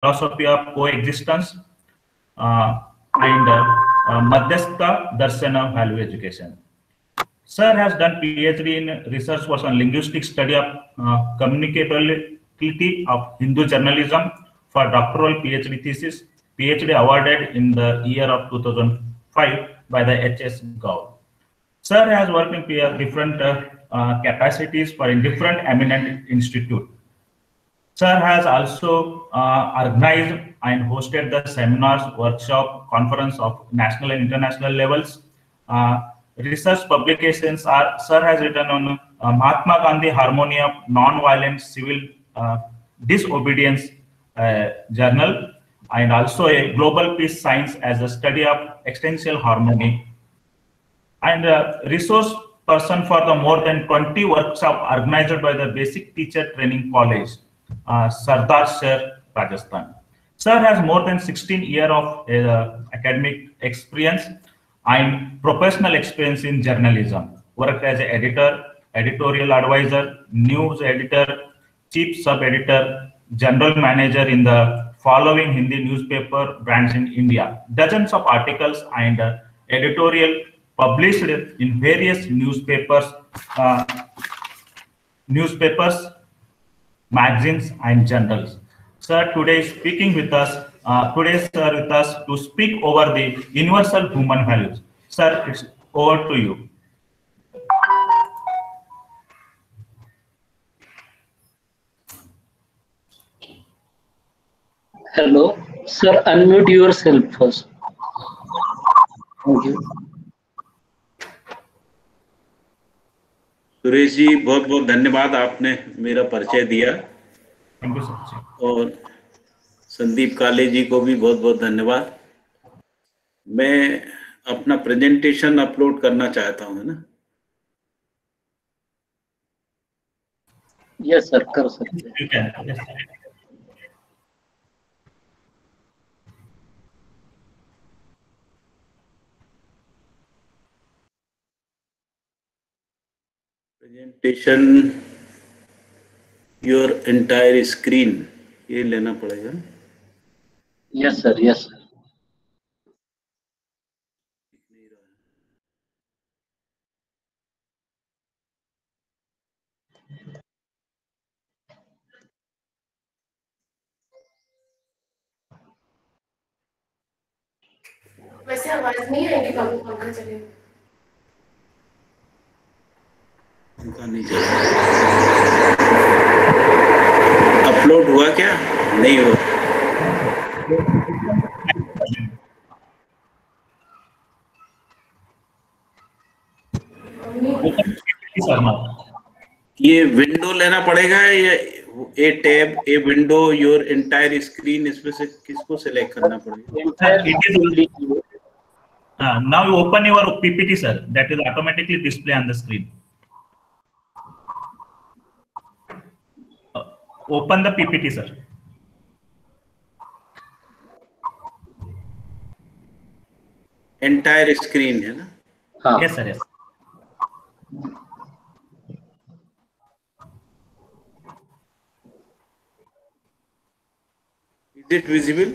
philosophy of coexistence uh, and uh, uh, Madhyastha value education. Sir has done PhD in research was on linguistic study of uh, communicability of Hindu journalism for doctoral PhD thesis, PhD awarded in the year of 2005 by the HS Gov. Sir has worked in different uh, uh, capacities for a different eminent institute. Sir has also uh, organized and hosted the seminars, workshop, conference of national and international levels. Uh, research publications are, Sir has written on uh, Mahatma Gandhi Harmony of Non-Violent Civil uh, Disobedience uh, Journal and also a Global Peace Science as a study of existential harmony and a resource person for the more than 20 workshops organized by the Basic Teacher Training College, uh, Sardar Sher, Rajasthan. Sir has more than 16 years of uh, academic experience and professional experience in journalism. Worked as an editor, editorial advisor, news editor, chief sub-editor, general manager in the following Hindi newspaper brands in India. Dozens of articles and uh, editorial published in various newspapers, uh, newspapers, magazines, and journals. Sir, today speaking with us. Uh, today, sir, with us to speak over the universal human values. Sir, it's over to you. Hello, sir. Unmute yourself first. Thank you. Suresh ji बहुत बहुत धन्यवाद आपने मेरा परिचय दिया. और संदीप काले जी को भी बहुत बहुत धन्यवाद मैं अपना प्रेजेंटेशन अपलोड करना चाहता हूँ है ना यस सर कर सकते हैं. प्रेजेंटेशन योर एंटायर स्क्रीन ये लेना पड़ेगा Yes, sir. Yes, sir. वैसे आवाज़ नहीं आएगी बाबू पंखा चले उनका नहीं चला अपलोड हुआ क्या? नहीं हुआ। ये विंडो लेना पड़ेगा या a tab a window your entire screen इसमें से किसको सिलेक्ट करना पड़ेगा? It is screen लीजिए. Uh, now you open your PPT, sir. That will automatically display on the screen. Uh, open the PPT, sir. Entire screen है ना हाँ. Yes, sir. Yes. Is it visible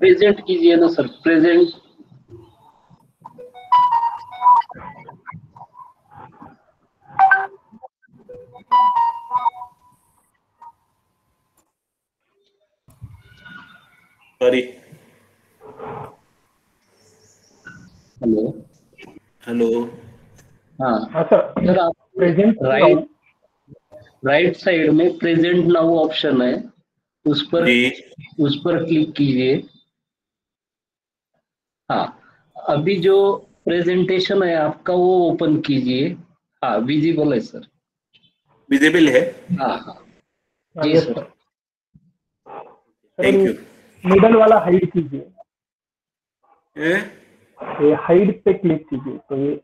present कीजिए ना sir present sorry hello hello हाँ। हाँ sir sir आप present right right side में present now option है। उस पर उस पर क्लिक कीजिए। हाँ। अभी जो प्रेजेंटेशन है आपका वो ओपन कीजिए। हाँ विजिबल है सर विजिबल है? हाँ हाँ। थैंक यू मिडल वाला हाइड कीजिए। ये हाइड पे क्लिक कीजिए तो ये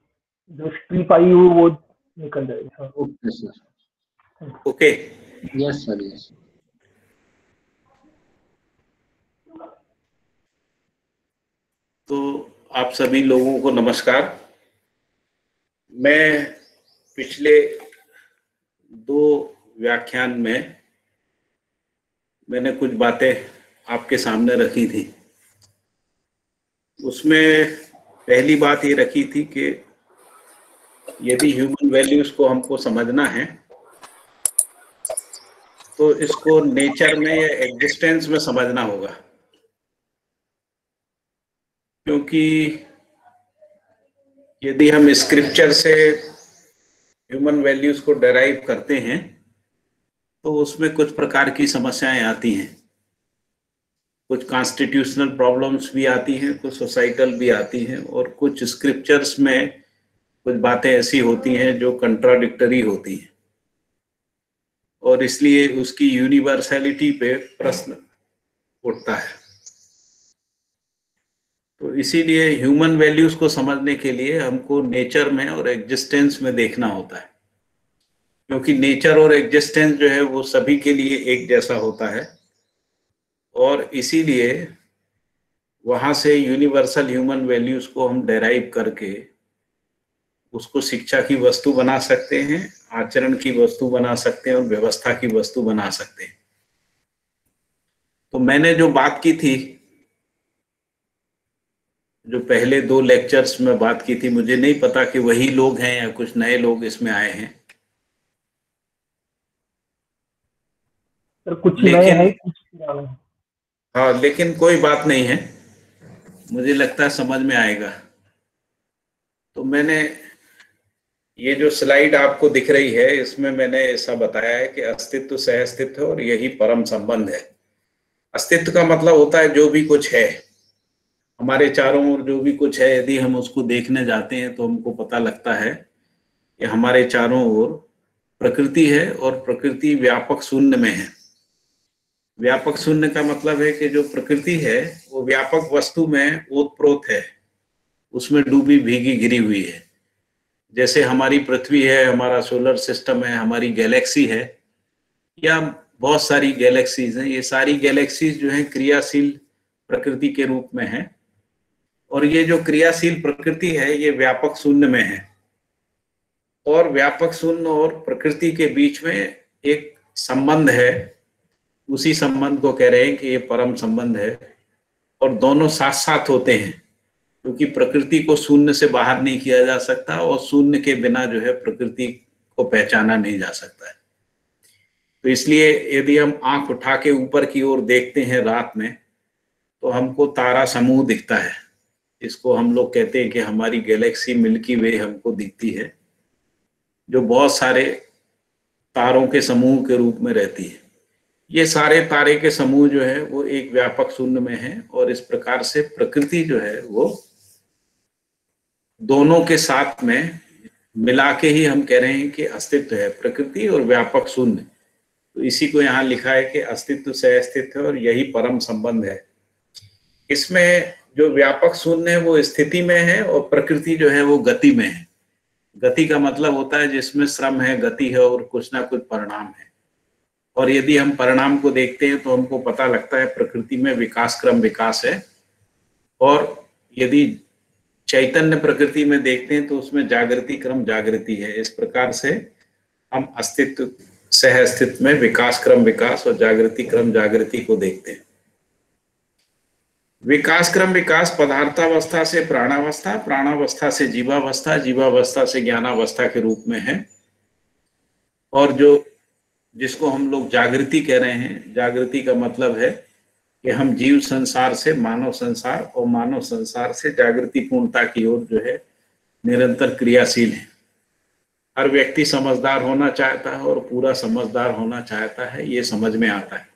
जो स्ट्रिप आई हुई वो निकल जाएगी। हाँ okay sir okay yes sir yes तो आप सभी लोगों को नमस्कार। मैं पिछले दो व्याख्यान में मैंने कुछ बातें आपके सामने रखी थी। उसमें पहली बात ये रखी थी कि यदि ह्यूमन वैल्यूज़ को हमको समझना है तो इसको नेचर में या एग्जिस्टेंस में समझना होगा। क्योंकि यदि हम स्क्रिप्चर से ह्यूमन वैल्यूज़ को डराइव करते हैं तो उसमें कुछ प्रकार की समस्याएँ आती हैं। कुछ कॉन्स्टिट्यूशनल प्रॉब्लम्स भी आती हैं, कुछ सोसाइटल भी आती हैं, और कुछ स्क्रिप्चर्स में कुछ बातें ऐसी होती हैं जो कंट्राडिक्टरी होती हैं। और इसलिए उसकी यूनिवर्सैलिटी पे प्रश्न उठता है। तो इसीलिए ह्यूमन वैल्यूज़ को समझने के लिए हमको नेचर में और एग्जिस्टेंस में देखना होता है। क्योंकि नेचर और एग्जिस्टेंस जो है वो सभी के लिए एक जैसा होता है। और इसीलिए वहाँ से यूनिवर्सल ह्यूमन वैल्यूज़ को हम डेराइव करके उसको शिक्षा की वस्तु बना सकते हैं, आचरण की वस्तु बना सकते हैं और व्यवस्था की वस्तु बना सकते हैं। तो मैंने जो बात की थी जो पहले दो लेक्चर्स में बात की थी मुझे नहीं पता कि वही लोग हैं या कुछ नए लोग इसमें आए हैं। सर कुछ लेकिन- नए हैं कुछ हैं। हाँ लेकिन कोई बात नहीं है। मुझे लगता है समझ में आएगा। तो मैंने ये जो स्लाइड आपको दिख रही है इसमें मैंने ऐसा बताया है कि अस्तित्व सह अस्तित्व और यही परम संबंध है। अस्तित्व का मतलब होता है जो भी कुछ है। हमारे चारों ओर जो भी कुछ है, यदि हम उसको देखने जाते हैं तो हमको पता लगता है कि हमारे चारों ओर प्रकृति है और प्रकृति व्यापक शून्य में है। व्यापक शून्य का मतलब है कि जो प्रकृति है, वो व्यापक वस्तु में ओतप्रोत है। उसमें डूबी, भीगी, गिरी हुई है। जैसे हमारी पृथ्वी है, हमारा सोलर सिस्टम है, हमारी गैलेक्सी है, या बहुत सारी गैलेक्सीज हैं, ये सारी गैलेक्सीज जो हैं क्रियाशील प्रकृति के रूप में है। और ये जो क्रियाशील प्रकृति है, ये व्यापक शून्य में है। और व्यापक शून्य और प्रकृति के बीच में एक संबंध है। उसी संबंध को कह रहे हैं कि ये परम संबंध है और दोनों साथ साथ होते हैं, क्योंकि प्रकृति को शून्य से बाहर नहीं किया जा सकता और शून्य के बिना जो है प्रकृति को पहचाना नहीं जा सकता है। तो इसलिए यदि हम आँख उठा के ऊपर की ओर देखते हैं रात में तो हमको तारा समूह दिखता है। इसको हम लोग कहते हैं कि हमारी गैलेक्सी मिल्की वे हमको दिखती है, जो बहुत सारे तारों के समूह के रूप में रहती है। ये सारे तारे के समूह जो है, वो एक व्यापक शून्य में है और इस प्रकार से प्रकृति जो है, वो दोनों के साथ में मिला के ही हम कह रहे हैं कि अस्तित्व है, प्रकृति और व्यापक शून्य। तो इसी को यहाँ लिखा है कि अस्तित्व से अस्तित्व और यही परम संबंध है। इसमें जो व्यापक शून्य है वो स्थिति में है और प्रकृति जो है वो गति में है। गति का मतलब होता है जिसमें श्रम है, गति है और कुछ ना कुछ परिणाम है। और यदि हम परिणाम को देखते हैं तो हमको पता लगता है प्रकृति में विकास क्रम विकास है। और यदि चैतन्य प्रकृति में देखते हैं तो उसमें जागृति क्रम जागृति है। इस प्रकार से हम अस्तित्व सह अस्तित्व में विकास क्रम विकास और जागृति क्रम जागृति को देखते हैं। विकास क्रम विकास पदार्थावस्था से प्राणावस्था प्राणावस्था से जीवावस्था जीवावस्था से ज्ञानावस्था के रूप में है। और जो, जिसको हम लोग जागृति कह रहे हैं, जागृति का मतलब है कि हम जीव संसार से, मानव संसार और मानव संसार से जागृति पूर्णता की ओर जो है निरंतर क्रियाशील है। हर व्यक्ति समझदार होना चाहता है और पूरा समझदार होना चाहता है, ये समझ में आता है।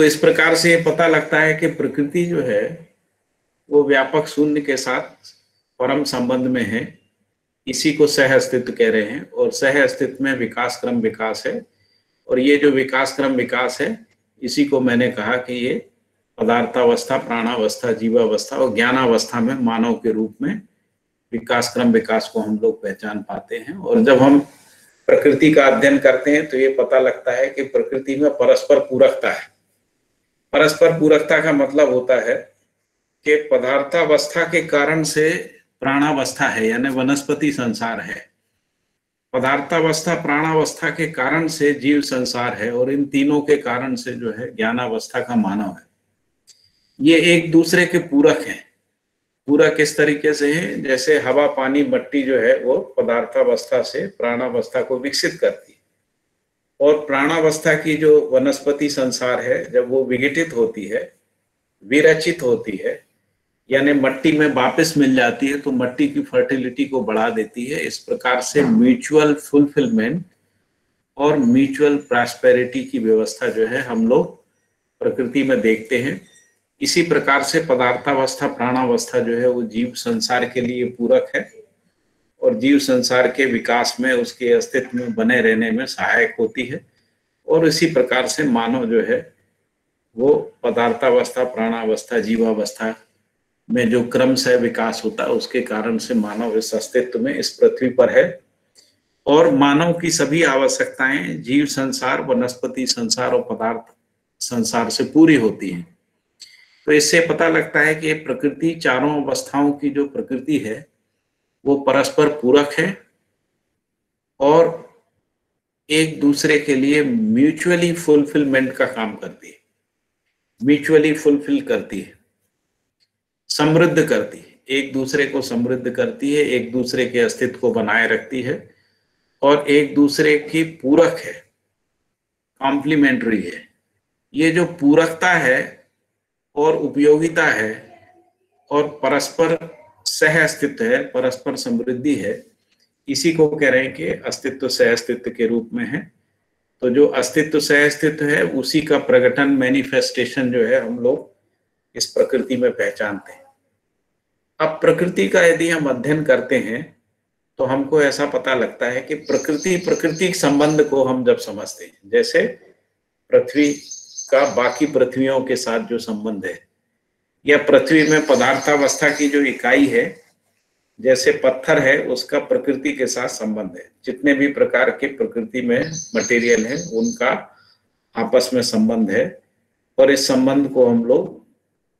तो इस प्रकार से पता लगता है कि प्रकृति जो है, वो व्यापक शून्य के साथ परम संबंध में है। इसी को सह अस्तित्व कह रहे हैं और सह अस्तित्व में विकास क्रम विकास है। और ये जो विकास क्रम विकास है, इसी को मैंने कहा कि ये पदार्थावस्था, प्राणावस्था, जीवावस्था और ज्ञानावस्था में, मानव के रूप में विकास क्रम विकास को हम लोग पहचान पाते हैं। और जब हम प्रकृति का अध्ययन करते हैं तो ये पता लगता है कि प्रकृति में परस्पर पूरकता है। परस्पर पूरकता का मतलब होता है कि पदार्थावस्था के कारण से प्राणावस्था है, यानी वनस्पति संसार है। पदार्थावस्था, प्राणावस्था के कारण से जीव संसार है और इन तीनों के कारण से जो है ज्ञानावस्था का मानव है। ये एक दूसरे के पूरक हैं। पूरक इस तरीके से है? जैसे हवा, पानी, मट्टी जो है वो पदार्थावस्था से प्राणावस्था को विकसित करती है। और प्राणावस्था की जो वनस्पति संसार है, जब वो विघटित होती है, विरचित होती है, यानी मट्टी में वापस मिल जाती है तो मट्टी की फर्टिलिटी को बढ़ा देती है। इस प्रकार से म्यूचुअल फुलफिलमेंट और म्यूचुअल प्रॉस्पेरिटी की व्यवस्था जो है, हम लोग प्रकृति में देखते हैं। इसी प्रकार से पदार्थावस्था, प्राणावस्था जो है, वो जीव संसार के लिए पूरक है। और जीव संसार के विकास में उसके अस्तित्व में बने रहने में सहायक होती है। और इसी प्रकार से मानव जो है, वो पदार्थावस्था, प्राणावस्था, जीवावस्था में जो क्रम से विकास होता है, उसके कारण से मानव इस अस्तित्व में, इस पृथ्वी पर है। और मानव की सभी आवश्यकताएँ जीव संसार, वनस्पति संसार और पदार्थ संसार से पूरी होती हैं। तो इससे पता लगता है कि प्रकृति चारों अवस्थाओं की जो प्रकृति है वो परस्पर पूरक है और एक दूसरे के लिए म्यूचुअली फुलफिलमेंट का काम करती है। म्यूचुअली फुलफिल करती है। समृद्ध करती है। एक दूसरे को समृद्ध करती है, एक दूसरे के अस्तित्व को बनाए रखती है और एक दूसरे की पूरक है। कॉम्प्लीमेंट्री है। ये जो पूरकता है और उपयोगिता है और परस्पर सह अस्तित्व है, परस्पर समृद्धि है। इसी को कह रहे हैं कि अस्तित्व सह अस्तित्व के रूप में है। तो जो अस्तित्व सह अस्तित्व है, उसी का प्रकटन मैनिफेस्टेशन जो है, हम लोग इस प्रकृति में पहचानते हैं। अब प्रकृति का यदि हम अध्ययन करते हैं तो हमको ऐसा पता लगता है कि प्रकृति प्रकृति संबंध को हम जब समझते हैं, जैसे पृथ्वी का बाकी पृथ्वियों के साथ जो संबंध है या पृथ्वी में पदार्थावस्था की जो इकाई है, जैसे पत्थर है, उसका प्रकृति के साथ संबंध है। जितने भी प्रकार के प्रकृति में मटेरियल है, उनका आपस में संबंध है। और इस संबंध को हम लोग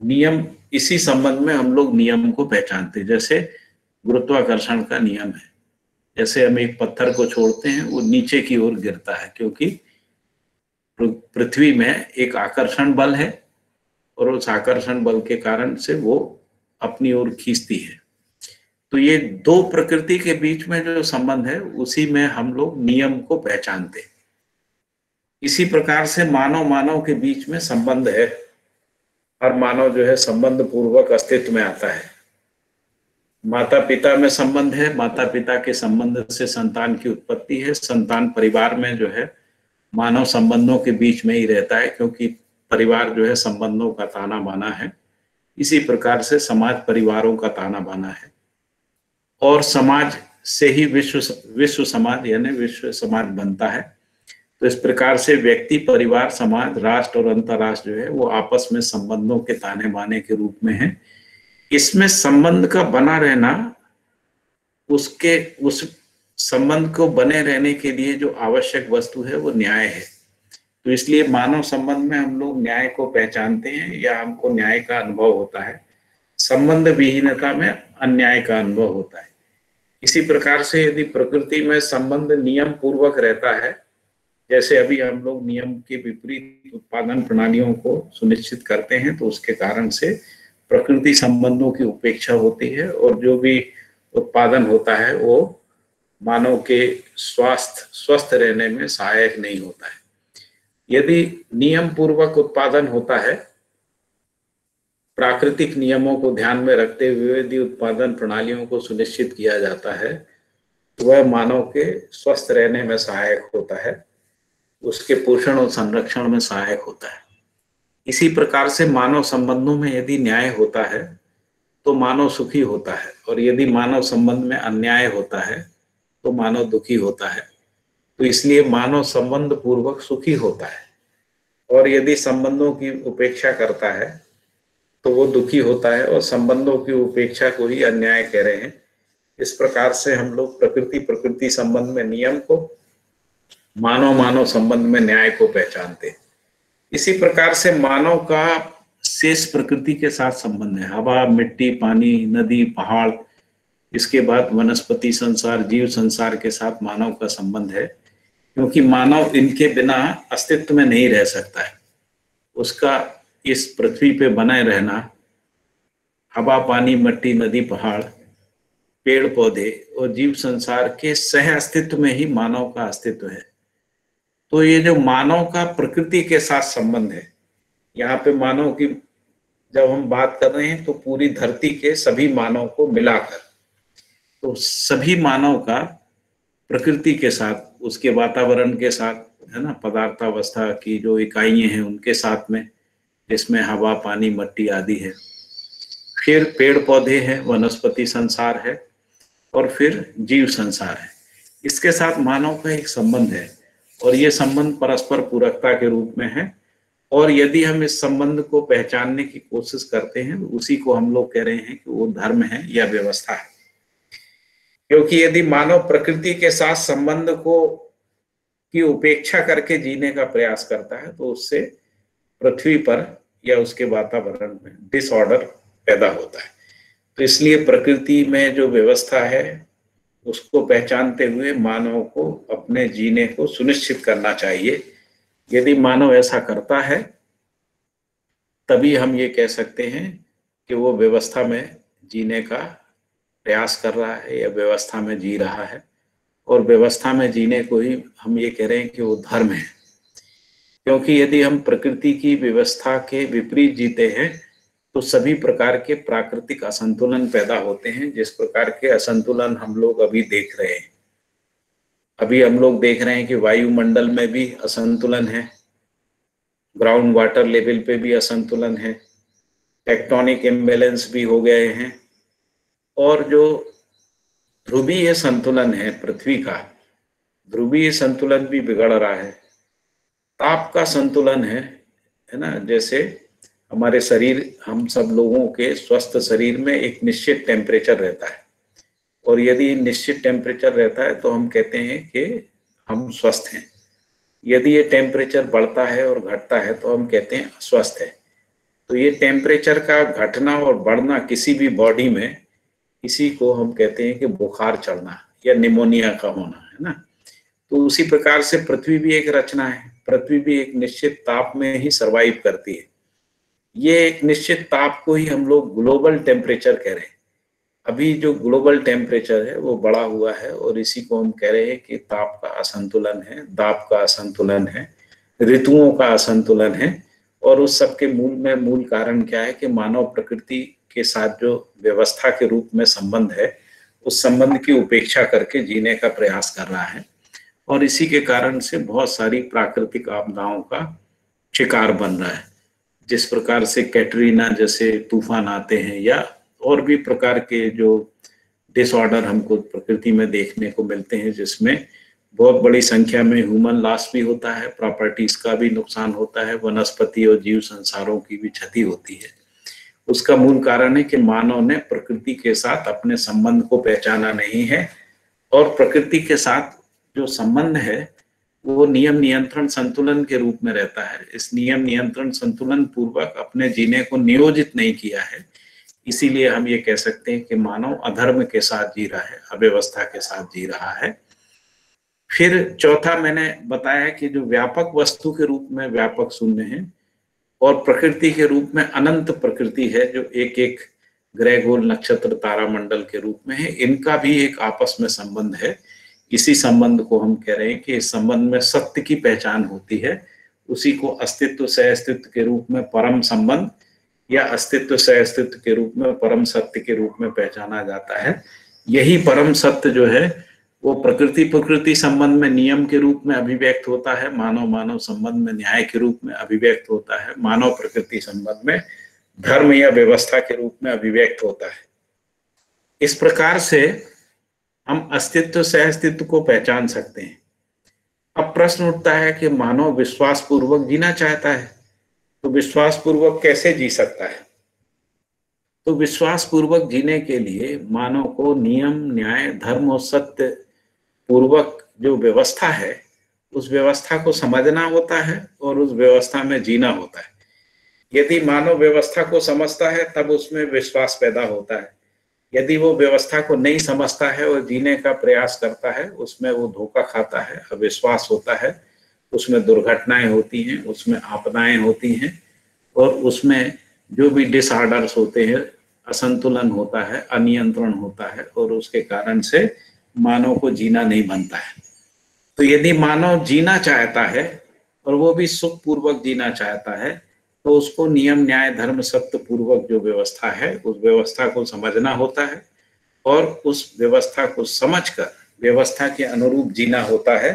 नियम, इसी संबंध में हम लोग नियम को पहचानते जैसे गुरुत्वाकर्षण का नियम है। जैसे हम एक पत्थर को छोड़ते हैं, वो नीचे की ओर गिरता है, क्योंकि पृथ्वी में एक आकर्षण बल है और उस आकर्षण बल के कारण से वो अपनी ओर खींचती है। तो ये दो प्रकृति के बीच में जो संबंध है, उसी में हम लोग नियम को पहचानते इसी प्रकार से मानव मानव के बीच में संबंध है। और मानव जो है संबंध पूर्वक अस्तित्व में आता है। माता पिता में संबंध है माता पिता के संबंध से संतान की उत्पत्ति है। संतान परिवार में जो है मानव संबंधों के बीच में ही रहता है, क्योंकि परिवार जो है, संबंधों का ताना बाना है। इसी प्रकार से समाज परिवारों का ताना बाना है। और समाज से ही विश्व विश्व समाज यानी विश्व समाज बनता है। तो इस प्रकार से व्यक्ति, परिवार, समाज, राष्ट्र और अंतरराष्ट्र जो है, वो आपस में संबंधों के ताने बाने के रूप में है। इसमें संबंध का बना रहना, उसके, उस संबंध को बने रहने के लिए जो आवश्यक वस्तु है, वो न्याय है। तो इसलिए मानव संबंध में हम लोग न्याय को पहचानते हैं या हमको न्याय का अनुभव होता है। संबंध विहीनता में अन्याय का अनुभव होता है। इसी प्रकार से यदि प्रकृति में संबंध नियम पूर्वक रहता है, जैसे अभी हम लोग नियम के विपरीत उत्पादन प्रणालियों को सुनिश्चित करते हैं तो उसके कारण से प्रकृति संबंधों की उपेक्षा होती है और जो भी उत्पादन होता है, वो मानव के स्वास्थ्य, स्वस्थ रहने में सहायक नहीं होता है। यदि नियम पूर्वक उत्पादन होता है, प्राकृतिक नियमों को ध्यान में रखते हुए यदि उत्पादन प्रणालियों को सुनिश्चित किया जाता है तो वह मानव के स्वस्थ रहने में सहायक होता है, उसके पोषण और संरक्षण में सहायक होता है। इसी प्रकार से मानव संबंधों में यदि न्याय होता है तो मानव सुखी होता है, और यदि मानव संबंध में अन्याय होता है तो मानव दुखी होता है। तो इसलिए मानव संबंध पूर्वक सुखी होता है। और यदि संबंधों की उपेक्षा करता है तो वो दुखी होता है और संबंधों की उपेक्षा को ही अन्याय कह रहे हैं। इस प्रकार से हम लोग प्रकृति प्रकृति संबंध में नियम को, मानव मानव संबंध में न्याय को पहचानते इसी प्रकार से मानव का शेष प्रकृति के साथ संबंध है। हवा, मिट्टी, पानी, नदी, पहाड़, इसके बाद वनस्पति, संसार, जीव संसार के साथ मानव का संबंध है। क्योंकि मानव इनके बिना अस्तित्व में नहीं रह सकता है। उसका इस पृथ्वी पे बनाए रहना, हवा, पानी, मट्टी, नदी, पहाड़, पेड़, पौधे और जीव संसार के सह अस्तित्व में ही मानव का अस्तित्व है। तो ये जो मानव का प्रकृति के साथ संबंध है, यहाँ पे मानव की जब हम बात कर रहे हैं तो पूरी धरती के सभी मानव को मिलाकर तो सभी मानव का प्रकृति के साथ, उसके वातावरण के साथ, है ना, पदार्थावस्था की जो इकाइयाँ हैं उनके साथ में, जिसमें हवा, पानी, मट्टी आदि है। फिर पेड़ पौधे हैं, वनस्पति संसार है, और फिर जीव संसार है। इसके साथ मानव का एक संबंध है, और ये संबंध परस्पर पूरकता के रूप में है, और यदि हम इस संबंध को पहचानने की कोशिश करते हैं तो उसी को हम लोग कह रहे हैं कि वो धर्म है या व्यवस्था है। क्योंकि यदि मानव प्रकृति के साथ संबंध को, की उपेक्षा करके जीने का प्रयास करता है तो उससे पृथ्वी पर या उसके वातावरण में डिसऑर्डर पैदा होता है। तो इसलिए प्रकृति में जो व्यवस्था है, उसको पहचानते हुए मानव को अपने जीने को सुनिश्चित करना चाहिए। यदि मानव ऐसा करता है, तभी हम ये कह सकते हैं कि वो व्यवस्था में जीने का प्रयास कर रहा है, या व्यवस्था में जी रहा है। और व्यवस्था में जीने को ही हम ये कह रहे हैं कि वो धर्म है। क्योंकि यदि हम प्रकृति की व्यवस्था के विपरीत जीते हैं तो सभी प्रकार के प्राकृतिक असंतुलन पैदा होते हैं। जिस प्रकार के असंतुलन हम लोग अभी देख रहे हैं। अभी हम लोग देख रहे हैं कि वायुमंडल में भी असंतुलन है। ग्राउंड वाटर लेवल पे भी असंतुलन है। टेक्टोनिक इम्बेलेंस भी हो गए हैं। और जो ध्रुवीय संतुलन है पृथ्वी का, ध्रुवीय संतुलन भी बिगड़ रहा है। ताप का संतुलन है है ना? जैसे हमारे शरीर, हम सब लोगों के स्वस्थ शरीर में एक निश्चित टेम्परेचर रहता है। और यदि निश्चित टेम्परेचर रहता है तो हम कहते हैं कि हम स्वस्थ हैं। यदि ये टेम्परेचर बढ़ता है और घटता है तो हम कहते हैं अस्वस्थ है। तो ये टेम्परेचर का घटना और बढ़ना किसी भी बॉडी में इसी को हम कहते हैं कि बुखार चढ़ना या निमोनिया का होना, है ना? तो उसी प्रकार से पृथ्वी भी एक रचना है, पृथ्वी भी एक निश्चित ताप में ही सरवाइव करती है। ये एक निश्चित ताप को ही हम लोग ग्लोबल टेम्परेचर कह रहे हैं। अभी जो ग्लोबल टेम्परेचर है, वो बढ़ा हुआ है और इसी को हम कह रहे हैं कि ताप का असंतुलन है दाप का असंतुलन है, ऋतुओं का असंतुलन है और उस सब के मूल में मूल कारण क्या है कि मानव प्रकृति के साथ जो व्यवस्था के रूप में संबंध है, उस संबंध की उपेक्षा करके जीने का प्रयास कर रहा है। और इसी के कारण से बहुत सारी प्राकृतिक आपदाओं का शिकार बन रहा है। जिस प्रकार से कैटरीना जैसे तूफ़ान आते हैं या और भी प्रकार के जो डिसऑर्डर हमको प्रकृति में देखने को मिलते हैं, जिसमें बहुत बड़ी संख्या में ह्यूमन लॉस भी होता है प्रॉपर्टीज़ का भी नुकसान होता है, वनस्पति और जीव संसारों की भी क्षति होती है। उसका मूल कारण है कि मानव ने प्रकृति के साथ अपने संबंध को पहचाना नहीं है और प्रकृति के साथ जो संबंध है, वो नियम नियंत्रण संतुलन के रूप में रहता है। इस नियम नियंत्रण संतुलन पूर्वक अपने जीने को नियोजित नहीं किया है। इसीलिए हम ये कह सकते हैं कि मानव अधर्म के साथ जी रहा है, अव्यवस्था के साथ जी रहा है। फिर चौथा मैंने बताया कि जो व्यापक वस्तु के रूप में व्यापक शून्य है और प्रकृति के रूप में अनंत प्रकृति है, जो एक एक ग्रह गोल नक्षत्र, तारामंडल के रूप में है, इनका भी एक आपस में संबंध है। इसी संबंध को हम कह रहे हैं कि इस संबंध में सत्य की पहचान होती है। उसी को अस्तित्व से अस्तित्व के रूप में परम संबंध या अस्तित्व से अस्तित्व के रूप में परम सत्य के रूप में पहचाना जाता है। यही परम सत्य जो है वो प्रकृति प्रकृति संबंध में नियम के रूप में अभिव्यक्त होता है, मानव मानव संबंध में, न्याय के रूप में अभिव्यक्त होता है, मानव प्रकृति संबंध में, धर्म या व्यवस्था के रूप में अभिव्यक्त होता है। इस प्रकार से हम अस्तित्व से अस्तित्व को पहचान सकते हैं। अब प्रश्न उठता है कि मानव विश्वास पूर्वक जीना चाहता है तो विश्वास पूर्वक कैसे जी सकता है? तो विश्वास पूर्वक जीने के लिए मानव को नियम, न्याय, धर्म और सत्य पूर्वक जो व्यवस्था है, उस व्यवस्था को समझना होता है और उस व्यवस्था में जीना होता है। यदि मानव व्यवस्था को समझता है, तब उसमें विश्वास पैदा होता है। यदि वो व्यवस्था को नहीं समझता है और जीने का प्रयास करता है, उसमें वो धोखा खाता है, अविश्वास होता है। उसमें दुर्घटनाएँ होती हैं, उसमें आपदाएँ होती हैं और उसमें जो भी डिसऑर्डर्स होते हैं, असंतुलन होता है, अनियंत्रण होता है और उसके कारण से मानव को जीना नहीं बनता है। तो यदि मानव जीना चाहता है और वो भी सुख पूर्वक जीना चाहता है तो उसको नियम, न्याय, धर्म सत्य पूर्वक जो व्यवस्था है, उस व्यवस्था को समझना होता है और उस व्यवस्था को समझकर, व्यवस्था के अनुरूप जीना होता है,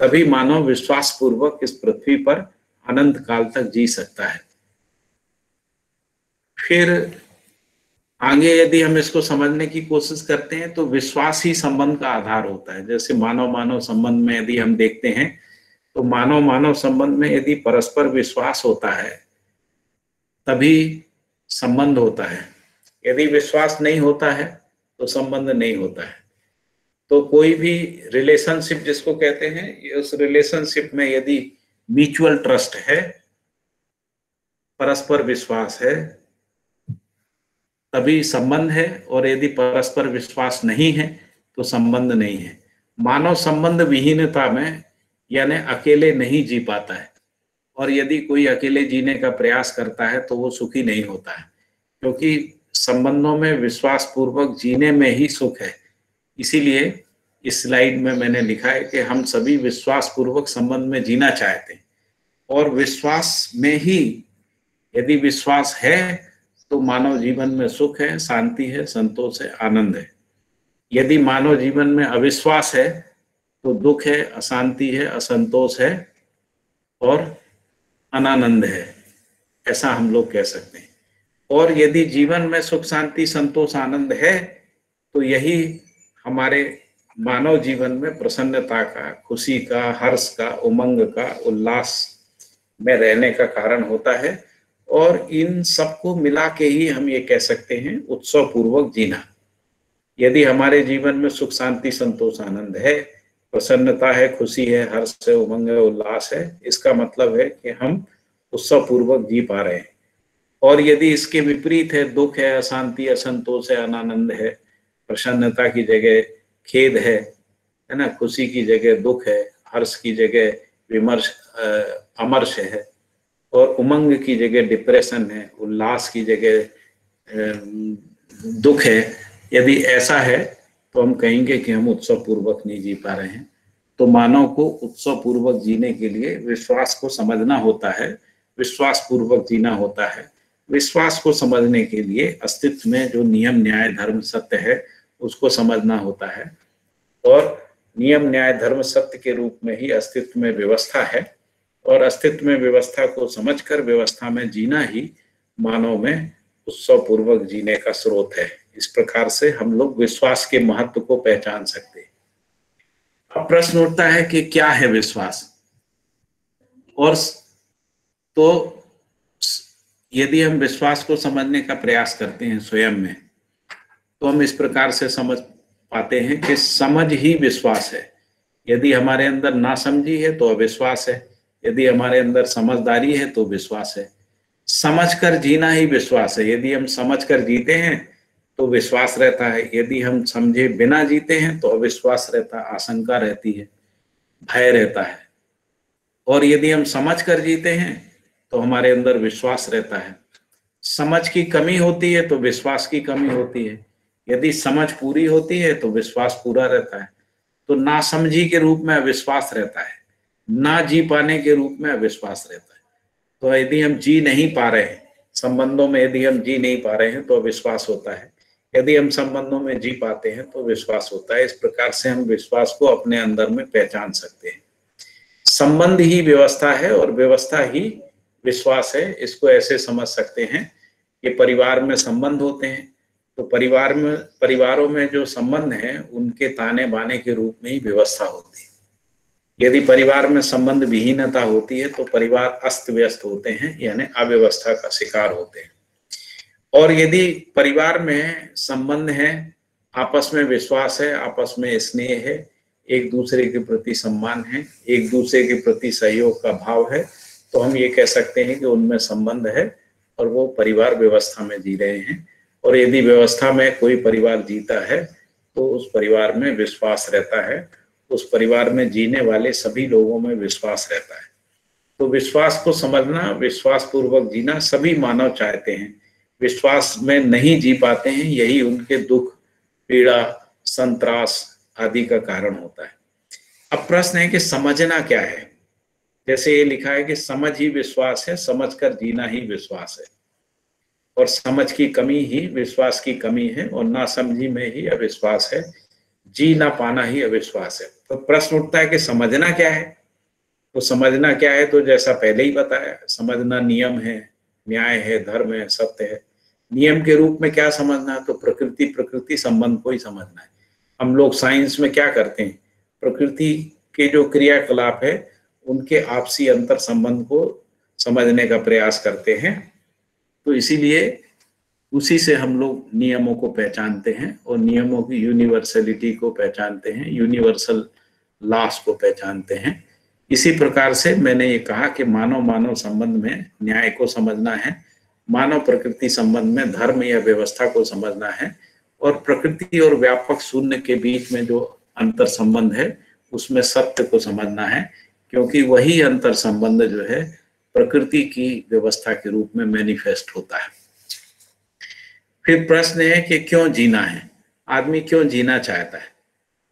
तभी मानव विश्वास पूर्वक इस पृथ्वी पर अनंत काल तक जी सकता है। फिर आगे यदि हम इसको समझने की कोशिश करते हैं तो विश्वास ही संबंध का आधार होता है। जैसे मानव मानव संबंध में यदि हम देखते हैं तो मानव मानव संबंध में यदि परस्पर विश्वास होता है, तभी संबंध होता है। यदि विश्वास नहीं होता है तो संबंध नहीं होता है। तो कोई भी रिलेशनशिप जिसको कहते हैं उस रिलेशनशिप में यदि म्यूचुअल ट्रस्ट है, परस्पर विश्वास है तभी संबंध है और यदि परस्पर विश्वास नहीं है तो संबंध नहीं है। मानव संबंध विहीनता में यानी अकेले नहीं जी पाता है। और यदि कोई अकेले जीने का प्रयास करता है तो वो सुखी नहीं होता है। क्योंकि संबंधों में विश्वास पूर्वक जीने में ही सुख है। इसीलिए इस स्लाइड में मैंने लिखा है कि हम सभी विश्वास पूर्वक संबंध में जीना चाहते हैं। और विश्वास में ही यदि विश्वास है तो मानव जीवन में सुख है, शांति है, संतोष है, आनंद है। यदि मानव जीवन में अविश्वास है तो दुख है, अशांति है, असंतोष है और अनानंद है, ऐसा हम लोग कह सकते हैं। और यदि जीवन में सुख, शांति, संतोष, आनंद है तो यही हमारे मानव जीवन में प्रसन्नता का, खुशी का, हर्ष का, उमंग का, उल्लास में रहने का कारण होता है। और इन सबको मिला के ही हम ये कह सकते हैं उत्सव पूर्वक जीना। यदि हमारे जीवन में सुख, शांति, संतोष, आनंद है, प्रसन्नता है, खुशी है, हर्ष है, उमंग है, उल्लास है, इसका मतलब है कि हम उत्सव पूर्वक जी पा रहे हैं। और यदि इसके विपरीत है, दुख है, अशांति, असंतोष है, अनानंद है, प्रसन्नता की जगह खेद है है ना, खुशी की जगह दुख है, हर्ष की जगह विमर्श अमर्श है और उमंग की जगह डिप्रेशन है, उल्लास की जगह दुख है। यदि ऐसा है तो हम कहेंगे कि हम उत्सव पूर्वक नहीं जी पा रहे हैं। तो मानव को उत्सव पूर्वक जीने के लिए विश्वास को समझना होता है विश्वास पूर्वक जीना होता है। विश्वास को समझने के लिए अस्तित्व में जो नियम, न्याय, धर्म, सत्य है, उसको समझना होता है। और नियम, न्याय, धर्म, सत्य के रूप में ही अस्तित्व में व्यवस्था है। और अस्तित्व में व्यवस्था को समझकर व्यवस्था में जीना ही मानव में उत्सव पूर्वक जीने का स्रोत है। इस प्रकार से हम लोग विश्वास के महत्व को पहचान सकते अब प्रश्न उठता है कि क्या है विश्वास? और तो यदि हम विश्वास को समझने का प्रयास करते हैं स्वयं में तो हम इस प्रकार से समझ पाते हैं कि समझ ही विश्वास है। यदि हमारे अंदर ना समझी है तो अविश्वास है। यदि हमारे अंदर समझदारी है तो विश्वास है। समझकर जीना ही विश्वास है। यदि हम समझकर जीते हैं तो विश्वास रहता है। यदि हम समझे बिना जीते हैं तो अविश्वास रहता है आशंका रहती है, भय रहता है। और यदि हम समझ कर जीते हैं तो हमारे अंदर विश्वास रहता है। समझ की कमी होती है तो विश्वास की कमी होती है। यदि समझ पूरी होती है तो विश्वास पूरा रहता है। तो नासमझी के रूप में अविश्वास रहता है। ना जी पाने के रूप में अविश्वास रहता है। तो यदि हम जी नहीं पा रहे हैं, संबंधों में यदि हम जी नहीं पा रहे हैं तो अविश्वास होता है। यदि हम संबंधों में जी पाते हैं तो विश्वास होता है। इस प्रकार से हम विश्वास को अपने अंदर में पहचान सकते हैं। संबंध ही व्यवस्था है और व्यवस्था ही विश्वास है। इसको ऐसे समझ सकते हैं कि परिवार में संबंध होते हैं। तो परिवार में, परिवारों में जो संबंध है, उनके ताने बाने के रूप में ही व्यवस्था होती है। यदि परिवार में संबंध विहीनता होती है तो परिवार अस्त व्यस्त होते हैं, यानी अव्यवस्था का शिकार होते हैं। और यदि परिवार में संबंध है, आपस में विश्वास है, आपस में स्नेह है, एक दूसरे के प्रति सम्मान है, एक दूसरे के प्रति सहयोग का भाव है तो हम ये कह सकते हैं कि उनमें संबंध है और वो परिवार व्यवस्था में जी रहे हैं। और यदि व्यवस्था में कोई परिवार जीता है तो उस परिवार में विश्वास रहता है उस परिवार में जीने वाले सभी लोगों में विश्वास रहता है। तो विश्वास को समझना विश्वास पूर्वक जीना सभी मानव चाहते हैं। विश्वास में नहीं जी पाते हैं, यही उनके दुख, पीड़ा, संतरास आदि का कारण होता है। अब प्रश्न है कि समझना क्या है? जैसे ये लिखा है कि समझ ही विश्वास है, समझकर जीना ही विश्वास है। और समझ की कमी ही, विश्वास की कमी है, और ना समझी में ही अविश्वास है, जी ना पाना ही अविश्वास है। तो प्रश्न उठता है कि समझना क्या है? तो समझना क्या है तो जैसा पहले ही बताया, समझना नियम है, न्याय है, धर्म है, सत्य है। नियम के रूप में क्या समझना? तो प्रकृति प्रकृति संबंध को ही समझना है। हम लोग साइंस में क्या करते हैं? प्रकृति के जो क्रियाकलाप है, उनके आपसी अंतर संबंध को समझने का प्रयास करते हैं। तो इसीलिए उसी से हम लोग नियमों को पहचानते हैं और नियमों की यूनिवर्सलिटी को पहचानते हैं। यूनिवर्सल लॉस को पहचानते हैं। इसी प्रकार से मैंने ये कहा कि मानव मानव संबंध में न्याय को समझना है मानव प्रकृति संबंध में धर्म या व्यवस्था को समझना है और प्रकृति और व्यापक शून्य के बीच में जो अंतर संबंध है, उसमें सत्य को समझना है, क्योंकि वही अंतर संबंध जो है, प्रकृति की व्यवस्था के रूप में मैनिफेस्ट होता है। फिर प्रश्न है कि क्यों जीना है? आदमी क्यों जीना चाहता है?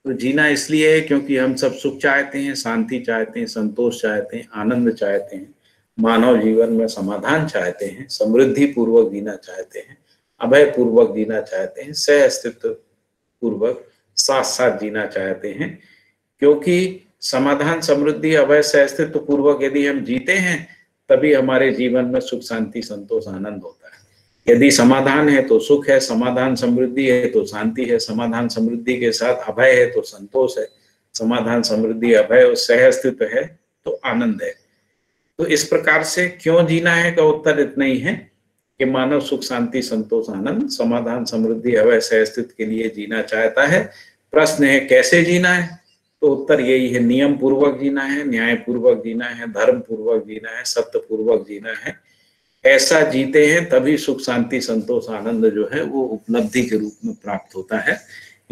तो जीना इसलिए है क्योंकि हम सब सुख चाहते हैं, शांति चाहते हैं, संतोष चाहते हैं, आनंद चाहते हैं, मानव जीवन में समाधान चाहते हैं समृद्धि पूर्वक जीना चाहते हैं अभय पूर्वक जीना चाहते हैं सह अस्तित्व पूर्वक साथ साथ जीना चाहते हैं। क्योंकि समाधान, समृद्धि, अभय सह अस्तित्व पूर्वक यदि हम जीते हैं, तभी हमारे जीवन में सुख, शांति, संतोष, आनंद होता है। यदि समाधान है तो सुख है, समाधान समृद्धि है तो शांति है, समाधान समृद्धि के साथ अभय है तो संतोष है, समाधान समृद्धि, अभय और सह अस्तित्व है तो आनंद है। तो इस प्रकार से क्यों जीना है का उत्तर इतना ही है कि मानव सुख, शांति, संतोष, आनंद, समाधान समृद्धि अवय सह अस्तित्व के लिए जीना चाहता है। प्रश्न है, कैसे जीना है? तो उत्तर यही है, नियम पूर्वक जीना है, न्याय पूर्वक जीना है, धर्म पूर्वक जीना है, सत्य पूर्वक जीना है ऐसा जीते हैं तभी सुख, शांति, संतोष, आनंद जो है वो उपलब्धि के रूप में प्राप्त होता है।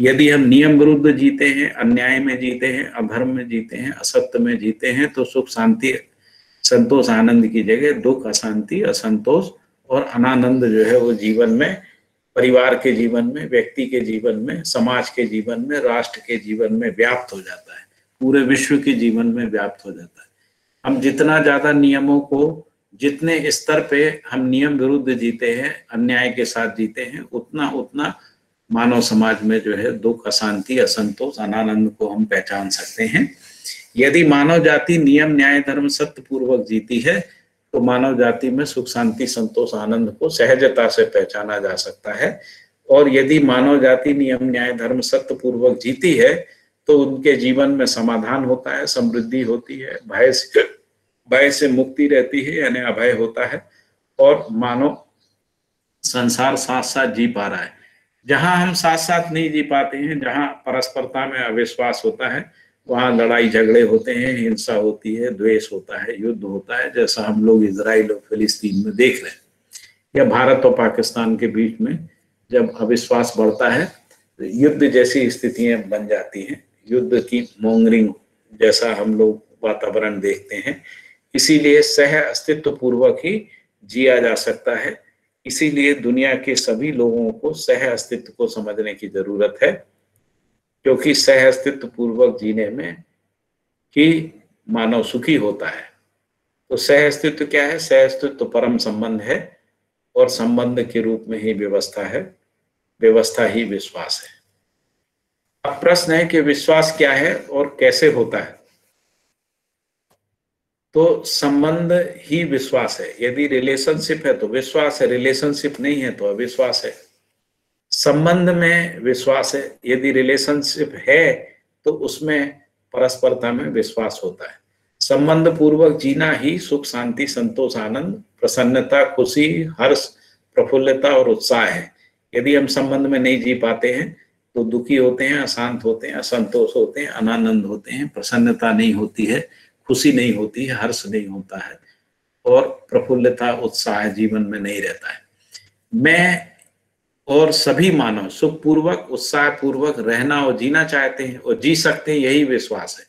यदि हम नियम विरुद्ध जीते हैं, अन्याय में जीते हैं, अधर्म में जीते हैं, असत्य में जीते हैं तो सुख, शांति, संतोष, आनंद की जगह दुख, अशांति, असंतोष और अनानंद जो है वो जीवन में, परिवार के जीवन में, व्यक्ति के जीवन में, समाज के जीवन में, राष्ट्र के जीवन में व्याप्त हो जाता है। पूरे विश्व के जीवन में व्याप्त हो जाता है। हम जितना ज़्यादा नियमों को जितने स्तर पे हम नियम विरुद्ध जीते हैं, अन्याय के साथ जीते हैं, उतना उतना मानव समाज में जो है दुख, अशांति, असंतोष, अनानंद को हम पहचान सकते हैं। यदि मानव जाति नियम, न्याय, धर्म सत्य पूर्वक जीती है तो मानव जाति में सुख, शांति, संतोष, आनंद को सहजता से पहचाना जा सकता है। और यदि मानव जाति नियम, न्याय, धर्म सत्य पूर्वक जीती है तो उनके जीवन में समाधान होता है, समृद्धि होती है, भय भय से मुक्ति रहती है, यानी अभय होता है, और मानो संसार साथ साथ जी पा रहा है। जहाँ हम साथ साथ नहीं जी पाते हैं, जहाँ परस्परता में अविश्वास होता है, वहाँ लड़ाई झगड़े होते हैं, हिंसा होती है, द्वेष होता है, युद्ध होता है, जैसा हम लोग इसराइल और फिलिस्तीन में देख रहे हैं। या भारत और पाकिस्तान के बीच में जब अविश्वास बढ़ता है तो युद्ध जैसी स्थितियाँ बन जाती हैं। युद्ध की मोंगरिंग जैसा हम लोग वातावरण देखते हैं इसीलिए सह अस्तित्व पूर्वक ही जिया जा सकता है। इसीलिए दुनिया के सभी लोगों को सह अस्तित्व को समझने की ज़रूरत है, क्योंकि सह अस्तित्व पूर्वक जीने में ही मानव सुखी होता है। तो सह अस्तित्व क्या है? सह अस्तित्व परम संबंध है और संबंध के रूप में ही व्यवस्था है, व्यवस्था ही विश्वास है। अब प्रश्न है कि विश्वास क्या है और कैसे होता है? तो संबंध ही विश्वास है। यदि रिलेशनशिप है तो विश्वास है रिलेशनशिप नहीं है तो अविश्वास है। संबंध में विश्वास है, यदि रिलेशनशिप है तो उसमें परस्परता में विश्वास होता है। संबंध पूर्वक जीना ही सुख, शांति, संतोष, आनंद, प्रसन्नता, खुशी, हर्ष, प्रफुल्लता और उत्साह है। यदि हम संबंध में नहीं जी पाते हैं तो दुखी होते हैं, अशांत होते हैं, असंतोष होते हैं, अनानंद होते हैं, प्रसन्नता नहीं होती है। खुशी नहीं होती है, हर्ष नहीं होता है और प्रफुल्लता, उत्साह जीवन में नहीं रहता है। मैं और सभी मानव सुखपूर्वक उत्साह पूर्वक रहना और जीना चाहते हैं और जी सकते हैं, यही विश्वास है।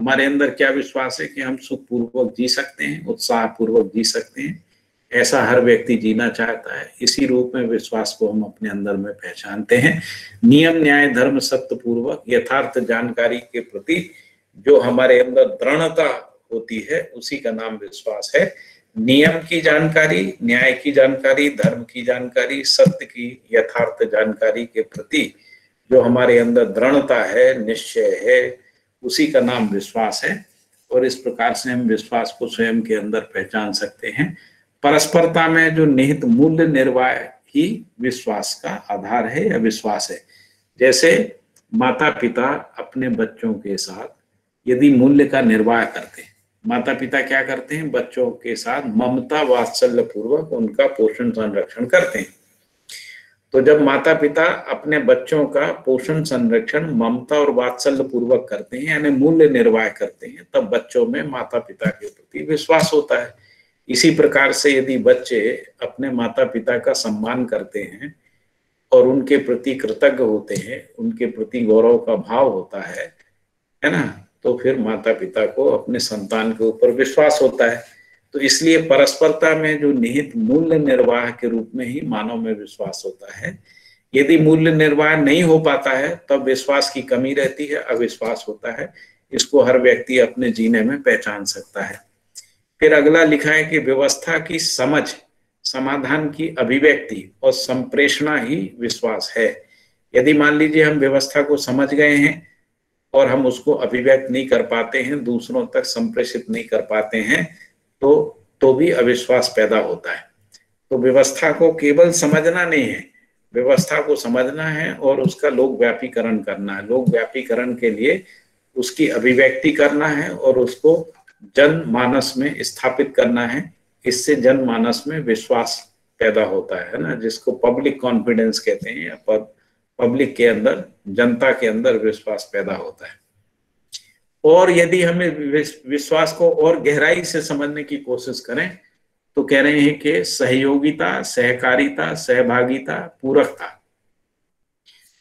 हमारे अंदर क्या विश्वास है कि हम सुखपूर्वक जी सकते हैं उत्साह पूर्वक जी सकते हैं? ऐसा हर व्यक्ति जीना चाहता है। इसी रूप में विश्वास को हम अपने अंदर में पहचानते हैं। नियम, न्याय, धर्म, सत्य पूर्वक, यथार्थ जानकारी के प्रति जो हमारे अंदर दृढ़ता होती है, उसी का नाम विश्वास है। नियम की जानकारी, न्याय की जानकारी, धर्म की जानकारी, सत्य की यथार्थ जानकारी के प्रति जो हमारे अंदर दृढ़ता है, निश्चय है, उसी का नाम विश्वास है। और इस प्रकार से हम विश्वास को स्वयं के अंदर पहचान सकते हैं। परस्परता में जो निहित मूल्य निर्वाह ही विश्वास का आधार है या विश्वास है। जैसे माता पिता अपने बच्चों के साथ यदि मूल्य का निर्वाह करते हैं माता पिता क्या करते हैं? बच्चों के साथ ममता वात्सल्य पूर्वक उनका पोषण संरक्षण करते हैं। तो जब माता पिता अपने बच्चों का पोषण संरक्षण ममता और वात्सल्य पूर्वक करते हैं, यानी मूल्य निर्वाह करते हैं, तब बच्चों में माता पिता के प्रति विश्वास होता है। इसी प्रकार से यदि बच्चे अपने माता पिता का सम्मान करते हैं और उनके प्रति कृतज्ञ होते हैं, उनके प्रति गौरव का भाव होता है है ना? तो फिर माता पिता को अपने संतान के ऊपर विश्वास होता है। तो इसलिए परस्परता में जो निहित मूल्य निर्वाह के रूप में ही मानव में विश्वास होता है। यदि मूल्य निर्वाह नहीं हो पाता है, तब विश्वास की कमी रहती है, अविश्वास होता है। इसको हर व्यक्ति अपने जीने में पहचान सकता है। फिर अगला लिखा है कि व्यवस्था की समझ, समाधान की अभिव्यक्ति और संप्रेषणा ही विश्वास है। यदि मान लीजिए हम व्यवस्था को समझ गए हैं और हम उसको अभिव्यक्त नहीं कर पाते हैं, दूसरों तक संप्रेषित नहीं कर पाते हैं तो तो भी अविश्वास पैदा होता है। तो व्यवस्था को केवल समझना नहीं है। व्यवस्था को समझना है और उसका लोक व्यापीकरण करना है। लोक व्यापीकरण के लिए उसकी अभिव्यक्ति करना है और उसको जन मानस में स्थापित करना है। इससे जन मानस में विश्वास पैदा होता है ना? जिसको पब्लिक कॉन्फिडेंस कहते हैं या पब्लिक के अंदर, जनता के अंदर विश्वास पैदा होता है। और यदि हमें विश्वास को और गहराई से समझने की कोशिश करें तो कह रहे हैं कि सहयोगिता, सहकारिता, सहभागिता, पूरकता।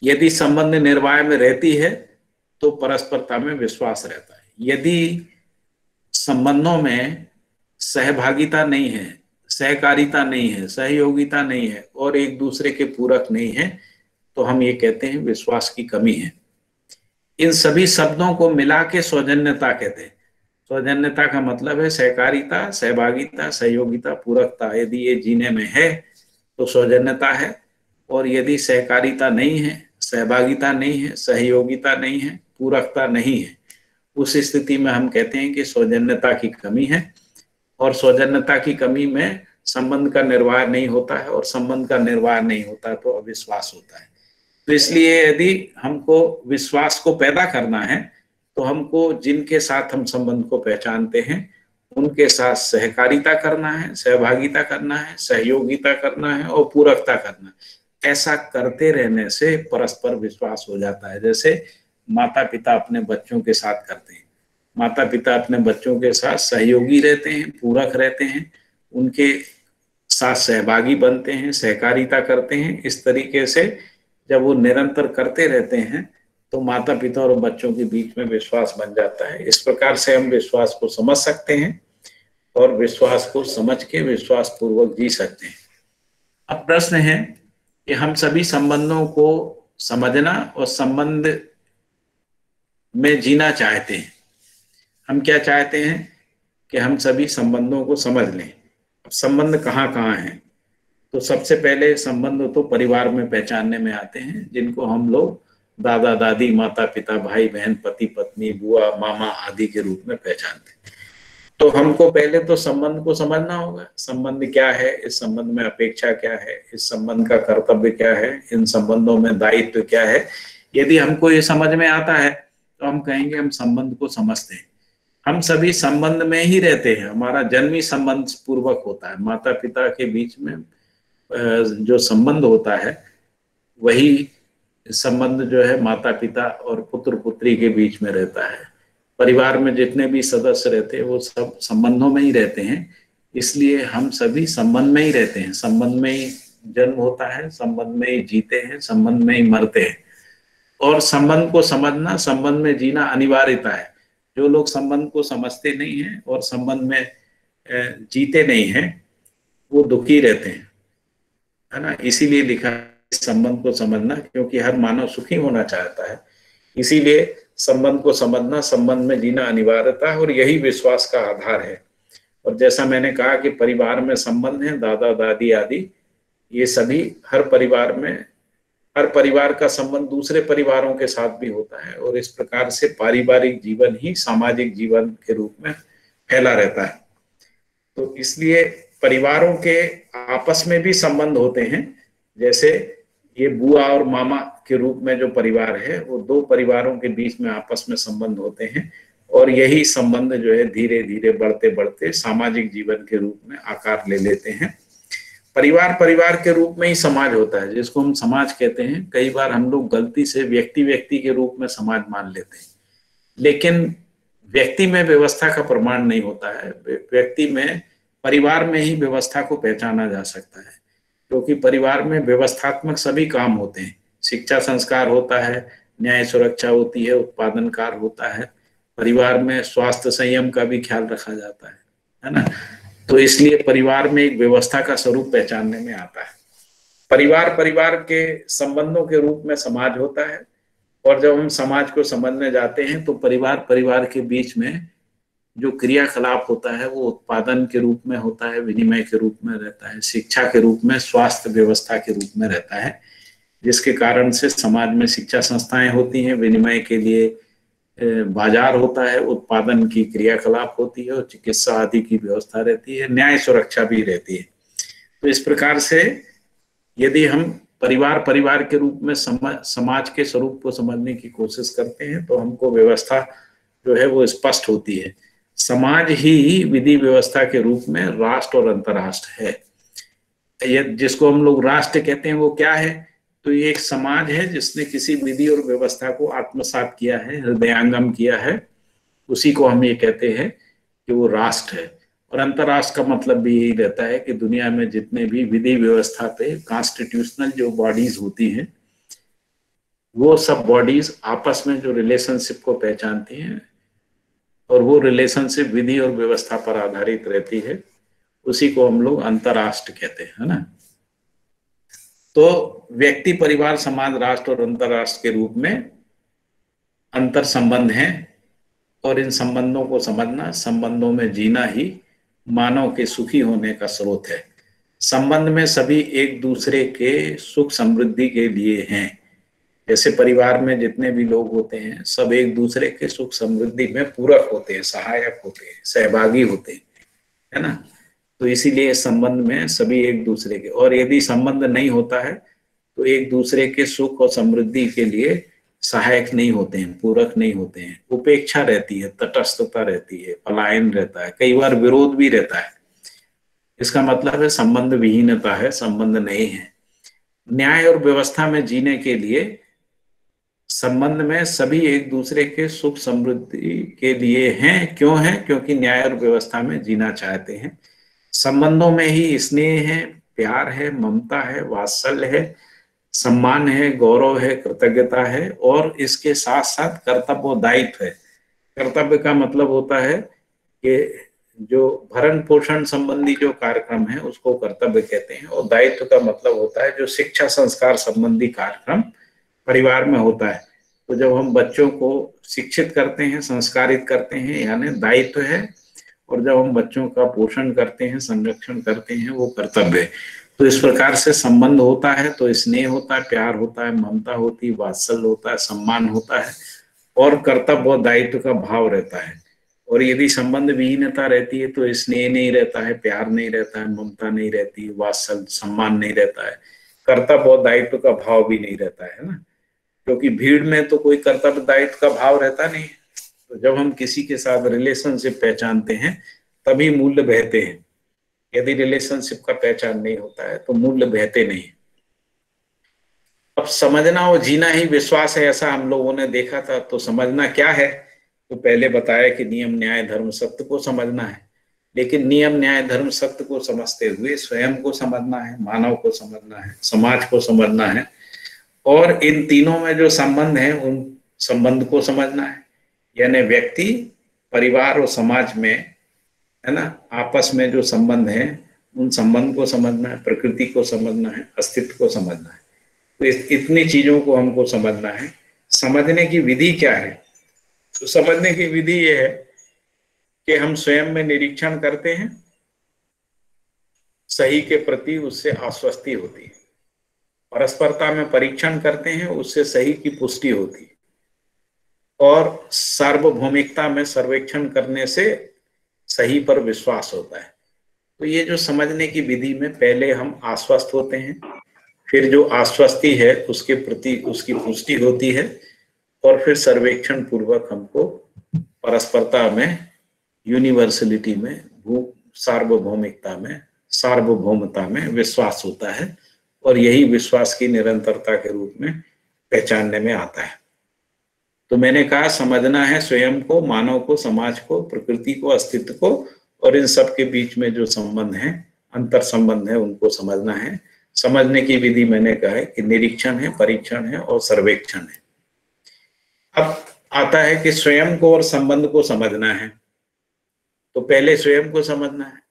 यदि संबंध निर्वाह में रहती है तो परस्परता में विश्वास रहता है। यदि संबंधों में सहभागिता नहीं है, सहकारिता नहीं है, सहयोगिता नहीं है, और एक दूसरे के पूरक नहीं है तो हम ये कहते हैं विश्वास की कमी है। इन सभी शब्दों को मिला के सौजन्यता कहते हैं। सौजन्यता का मतलब है सहकारिता, सहभागिता, सहयोगिता, पूरकता। यदि ये जीने में है तो सौजन्यता है। और यदि सहकारिता नहीं है, सहभागिता नहीं है, सहयोगिता नहीं है, पूरकता नहीं है, उस स्थिति में हम कहते हैं कि सौजन्यता की कमी है। और सौजन्यता की कमी में संबंध का निर्वाह नहीं होता है। और संबंध का निर्वाह नहीं होता तो अविश्वास होता है। तो इसलिए यदि हमको विश्वास को पैदा करना है तो हमको जिनके साथ हम संबंध को पहचानते हैं, उनके साथ सहकारिता करना है, सहभागिता करना है, सहयोगिता करना है और पूरकता करना है। ऐसा करते रहने से परस्पर विश्वास हो जाता है। जैसे माता पिता अपने बच्चों के साथ करते हैं। माता पिता अपने बच्चों के साथ सहयोगी रहते हैं, पूरक रहते हैं, उनके साथ सहभागी बनते हैं, सहकारिता करते हैं। इस तरीके से जब वो निरंतर करते रहते हैं तो माता पिता और बच्चों के बीच में विश्वास बन जाता है। इस प्रकार से हम विश्वास को समझ सकते हैं और विश्वास को समझ के विश्वास पूर्वक जी सकते हैं। अब प्रश्न है कि हम सभी संबंधों को समझना और संबंध में जीना चाहते हैं। हम क्या चाहते हैं कि हम सभी संबंधों को समझ लें? संबंध कहाँ कहाँ हैं? तो सबसे पहले संबंध तो परिवार में पहचानने में आते हैं, जिनको हम लोग दादा, दादी, माता, पिता, भाई, बहन, पति, पत्नी, बुआ, मामा आदि के रूप में पहचानते तो हमको पहले तो संबंध को समझना होगा, संबंध क्या है, इस संबंध में अपेक्षा क्या है, इस संबंध का कर्तव्य क्या है, इन संबंधों में दायित्व तो क्या है। यदि हमको ये समझ में आता है तो हम कहेंगे हम संबंध को समझते हैं। हम सभी संबंध में ही रहते हैं, हमारा जन्मी संबंध पूर्वक होता है माता पिता के बीच में जो संबंध होता है, वही संबंध जो है माता पिता और पुत्र पुत्री के बीच में रहता है। परिवार में जितने भी सदस्य रहते हैं, वो सब संबंधों में ही रहते हैं। इसलिए हम सभी संबंध में ही रहते हैं। संबंध में ही जन्म होता है, संबंध में ही जीते हैं, संबंध में ही मरते हैं। और संबंध को समझना, संबंध में जीना अनिवार्यता है। जो लोग संबंध को समझते नहीं हैं और संबंध में जीते नहीं हैं, वो दुखी रहते हैं। है ना? इसीलिए लिखा संबंध को समझना, क्योंकि हर मानव सुखी होना चाहता है। इसीलिए संबंध को समझना, संबंध में जीना अनिवार्यता है और यही विश्वास का आधार है। और जैसा मैंने कहा कि परिवार में संबंध है, दादा, दादी आदि, ये सभी हर परिवार में, हर परिवार का संबंध दूसरे परिवारों के साथ भी होता है और इस प्रकार से पारिवारिक जीवन ही सामाजिक जीवन के रूप में फैला रहता है। तो इसलिए परिवारों के आपस में भी संबंध होते हैं। जैसे ये बुआ और मामा के रूप में जो परिवार है, वो दो परिवारों के बीच में आपस में संबंध होते हैं और यही संबंध जो है धीरे धीरे बढ़ते बढ़ते सामाजिक जीवन के रूप में आकार ले लेते हैं। परिवार परिवार के रूप में ही समाज होता है, जिसको हम समाज कहते हैं। कई बार हम लोग गलती से व्यक्ति व्यक्ति के रूप में समाज मान लेते हैं। लेकिन व्यक्ति में व्यवस्था का प्रमाण नहीं होता है। व्यक्ति में परिवार में ही व्यवस्था को पहचाना जा सकता है, क्योंकि तो परिवार में व्यवस्थात्मक सभी काम होते हैं। शिक्षा संस्कार होता है, न्याय सुरक्षा होती है उत्पादन कार्य होता है, परिवार में स्वास्थ्य संयम का भी ख्याल रखा जाता है है ना? तो इसलिए परिवार में एक व्यवस्था का स्वरूप पहचानने में आता है। परिवार परिवार के संबंधों के रूप में समाज होता है, और जब हम समाज को समझने जाते हैं तो परिवार परिवार के बीच में जो क्रियाकलाप होता है, वो उत्पादन के रूप में होता है, विनिमय के रूप में रहता है, शिक्षा के रूप में, स्वास्थ्य व्यवस्था के रूप में रहता है, जिसके कारण से समाज में शिक्षा संस्थाएँ होती हैं, विनिमय के लिए बाज़ार होता है, उत्पादन की क्रियाकलाप होती है और चिकित्सा आदि की व्यवस्था रहती है, न्याय सुरक्षा भी रहती है। तो इस प्रकार से यदि हम परिवार परिवार के रूप में समाज के स्वरूप को समझने की कोशिश करते हैं तो हमको व्यवस्था जो है वो स्पष्ट होती है। समाज ही विधि व्यवस्था के रूप में राष्ट्र और अंतरराष्ट्र है। जिसको हम लोग राष्ट्र कहते हैं वो क्या है? तो ये एक समाज है जिसने किसी विधि और व्यवस्था को आत्मसात किया है, हृदयांगम किया है। उसी को हम ये कहते हैं कि वो राष्ट्र है। और अंतरराष्ट्र का मतलब भी यही रहता है कि दुनिया में जितने भी विधि व्यवस्था पे कॉन्स्टिट्यूशनल जो बॉडीज होती हैं, वो सब बॉडीज आपस में जो रिलेशनशिप को पहचानती हैं और वो रिलेशनशिप विधि और व्यवस्था पर आधारित रहती है, उसी को हम लोग अंतरराष्ट्र कहते हैं, है ना? तो व्यक्ति, परिवार, समाज, राष्ट्र और अंतरराष्ट्र के रूप में अंतर संबंध हैं और इन संबंधों को समझना, संबंधों में जीना ही मानव के सुखी होने का स्रोत है। संबंध में सभी एक दूसरे के सुख समृद्धि के लिए हैं। जैसे परिवार में जितने भी लोग होते हैं, सब एक दूसरे के सुख समृद्धि में पूरक होते हैं, सहायक होते हैं, सहभागी होते हैं, है ना? तो इसीलिए संबंध में सभी एक दूसरे के, और यदि संबंध नहीं होता है तो एक दूसरे के सुख और समृद्धि के लिए सहायक नहीं होते हैं, पूरक नहीं होते हैं। उपेक्षा रहती है, तटस्थता रहती है, पलायन रहता है, कई बार विरोध भी रहता है। इसका मतलब है संबंध विहीनता है, संबंध नहीं है। न्याय और व्यवस्था में जीने के लिए संबंध में सभी एक दूसरे के सुख समृद्धि के लिए हैं। क्यों है? क्योंकि न्याय और व्यवस्था में जीना चाहते हैं। संबंधों में ही स्नेह है, प्यार है, ममता है, वात्सल्य है, सम्मान है, गौरव है, कृतज्ञता है और इसके साथ साथ कर्तव्य दायित्व है। कर्तव्य का मतलब होता है कि जो भरण पोषण संबंधी जो कार्यक्रम है, उसको कर्तव्य कहते हैं। और दायित्व का मतलब होता है जो शिक्षा संस्कार संबंधी कार्यक्रम परिवार में होता है। तो जब हम बच्चों को शिक्षित करते हैं, संस्कारित करते हैं, यानी दायित्व है, और जब हम बच्चों का पोषण करते हैं, संरक्षण करते हैं, वो कर्तव्य है। तो इस प्रकार से संबंध होता है तो स्नेह होता है, प्यार होता है, ममता होती है, वात्सल्य होता है, सम्मान होता है, और कर्तव्य और दायित्व का भाव रहता है। और यदि संबंध विहीनता रहती है तो स्नेह नहीं रहता है, प्यार नहीं रहता है, ममता नहीं रहती वात्सल सम्मान नहीं रहता है। कर्तव्य और दायित्व का भाव भी नहीं रहता है ना? क्योंकि भीड़ में तो कोई कर्तव्य दायित्व का भाव रहता नहीं। तो जब हम किसी के साथ रिलेशनशिप पहचानते हैं, तभी मूल्य बहते हैं। यदि रिलेशनशिप का पहचान नहीं होता है तो मूल्य बहते नहीं। अब समझना और जीना ही विश्वास है, ऐसा हम लोगों ने देखा था। तो समझना क्या है? तो पहले बताया कि नियम, न्याय, धर्म, सत्य को समझना है। लेकिन नियम, न्याय, धर्म, सत्य को समझते हुए स्वयं को समझना है, मानव को समझना है, समाज को समझना है। और इन तीनों में जो संबंध है, उन संबंध को समझना है। यानी व्यक्ति, परिवार और समाज में, है ना, आपस में जो संबंध है, उन संबंध को समझना है, प्रकृति को समझना है, अस्तित्व को समझना है। तो इतनी चीज़ों को हमको समझना है। समझने की विधि क्या है? तो समझने की विधि यह है कि हम स्वयं में निरीक्षण करते हैं, सही के प्रति उससे आश्वस्ति होती है। परस्परता में परीक्षण करते हैं, उससे सही की पुष्टि होती है। और सार्वभौमिकता में सर्वेक्षण करने से सही पर विश्वास होता है। तो ये जो समझने की विधि में पहले हम आश्वस्त होते हैं, फिर जो आश्वस्ति है, उसके प्रति उसकी पुष्टि होती है, और फिर सर्वेक्षण पूर्वक हमको परस्परता में यूनिवर्सलिटी में, भू, सार्वभौमिकता में, सार्वभौमता में विश्वास होता है। और यही विश्वास की निरंतरता के रूप में पहचानने में आता है। तो मैंने कहा, समझना है स्वयं को, मानव को, समाज को, प्रकृति को, अस्तित्व को और इन सब के बीच में जो संबंध है, अंतर संबंध है, उनको समझना है। समझने की विधि मैंने कहा है कि निरीक्षण है, परीक्षण है और सर्वेक्षण है। अब आता है कि स्वयं को और संबंध को समझना है। तो पहले स्वयं को समझना है।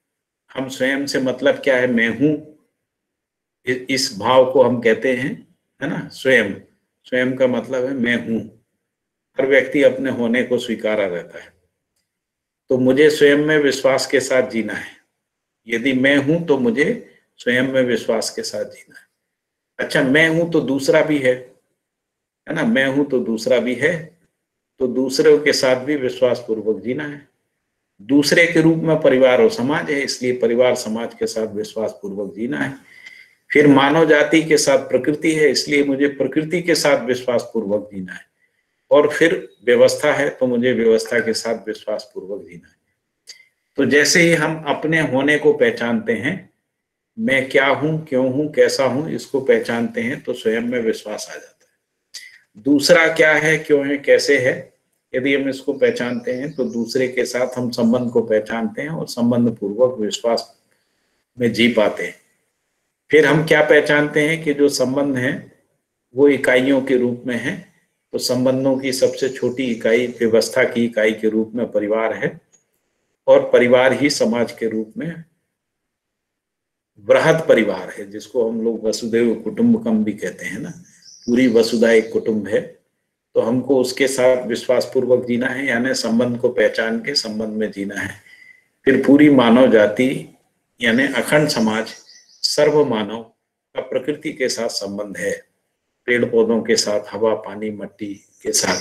हम स्वयं से मतलब क्या है? मैं हूँ। इस भाव को हम कहते हैं, है ना? स्वयं। स्वयं का मतलब है मैं हूँ। हर व्यक्ति अपने होने को स्वीकारा रहता है। तो मुझे स्वयं में विश्वास के साथ जीना है। यदि मैं हूँ तो मुझे स्वयं में विश्वास के साथ जीना है। अच्छा मैं हूँ तो दूसरा भी है। है ना? मैं हूँ तो दूसरा भी है। तो दूसरे के साथ भी विश्वास पूर्वक जीना है। दूसरे के रूप में परिवार और समाज है, इसलिए परिवार समाज के साथ विश्वास पूर्वक जीना है। फिर मानव जाति के साथ प्रकृति है, इसलिए मुझे प्रकृति के साथ विश्वास पूर्वक जीना है। और फिर व्यवस्था है तो मुझे व्यवस्था के साथ विश्वास पूर्वक जीना है। तो जैसे ही हम अपने होने को पहचानते हैं, मैं क्या हूँ, क्यों हूँ, कैसा हूँ, इसको पहचानते हैं तो स्वयं में विश्वास आ जाता है। दूसरा क्या है, क्यों है, कैसे है, यदि हम इसको पहचानते हैं तो दूसरे के साथ हम संबंध को पहचानते हैं और संबंध पूर्वक विश्वास में जी पाते हैं। फिर हम क्या पहचानते हैं कि जो संबंध है, वो इकाइयों के रूप में है। तो संबंधों की सबसे छोटी इकाई व्यवस्था की इकाई के रूप में परिवार है और परिवार ही समाज के रूप में वृहद परिवार है, जिसको हम लोग वसुदेव कुटुंबकम भी कहते हैं ना। पूरी वसुधा एक कुटुंब है। तो हमको उसके साथ विश्वास पूर्वक जीना है, यानी संबंध को पहचान के संबंध में जीना है। फिर पूरी मानव जाति, यानी अखंड समाज सर्व मानव का प्रकृति के साथ संबंध है। पेड़ पौधों के साथ, हवा, पानी, मट्टी के साथ,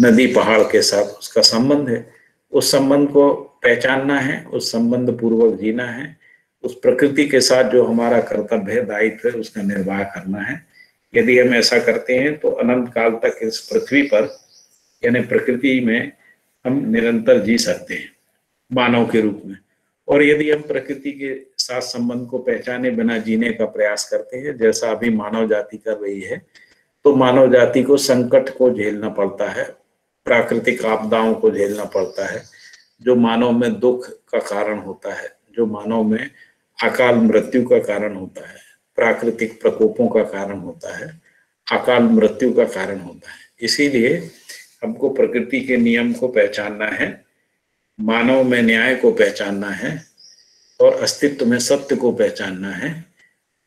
नदी, पहाड़ के साथ उसका संबंध है। उस संबंध को पहचानना है, उस संबंध पूर्वक जीना है। उस प्रकृति के साथ जो हमारा कर्तव्य है, दायित्व है, उसका निर्वाह करना है। यदि हम ऐसा करते हैं तो अनंत काल तक इस पृथ्वी पर, यानी प्रकृति में हम निरंतर जी सकते हैं, मानव के रूप में। और यदि हम प्रकृति के साथ संबंध को पहचाने बिना जीने का प्रयास करते हैं। जैसा अभी मानव जाति कर रही है तो मानव जाति को संकट को झेलना पड़ता है, प्राकृतिक आपदाओं को झेलना पड़ता है, जो मानव में दुख का कारण होता है, जो मानव में अकाल मृत्यु का कारण होता है, प्राकृतिक प्रकोपों का कारण होता है, अकाल मृत्यु का कारण होता है। इसीलिए हमको प्रकृति के नियम को पहचानना है, मानव में न्याय को पहचानना है और अस्तित्व में सत्य को पहचानना है।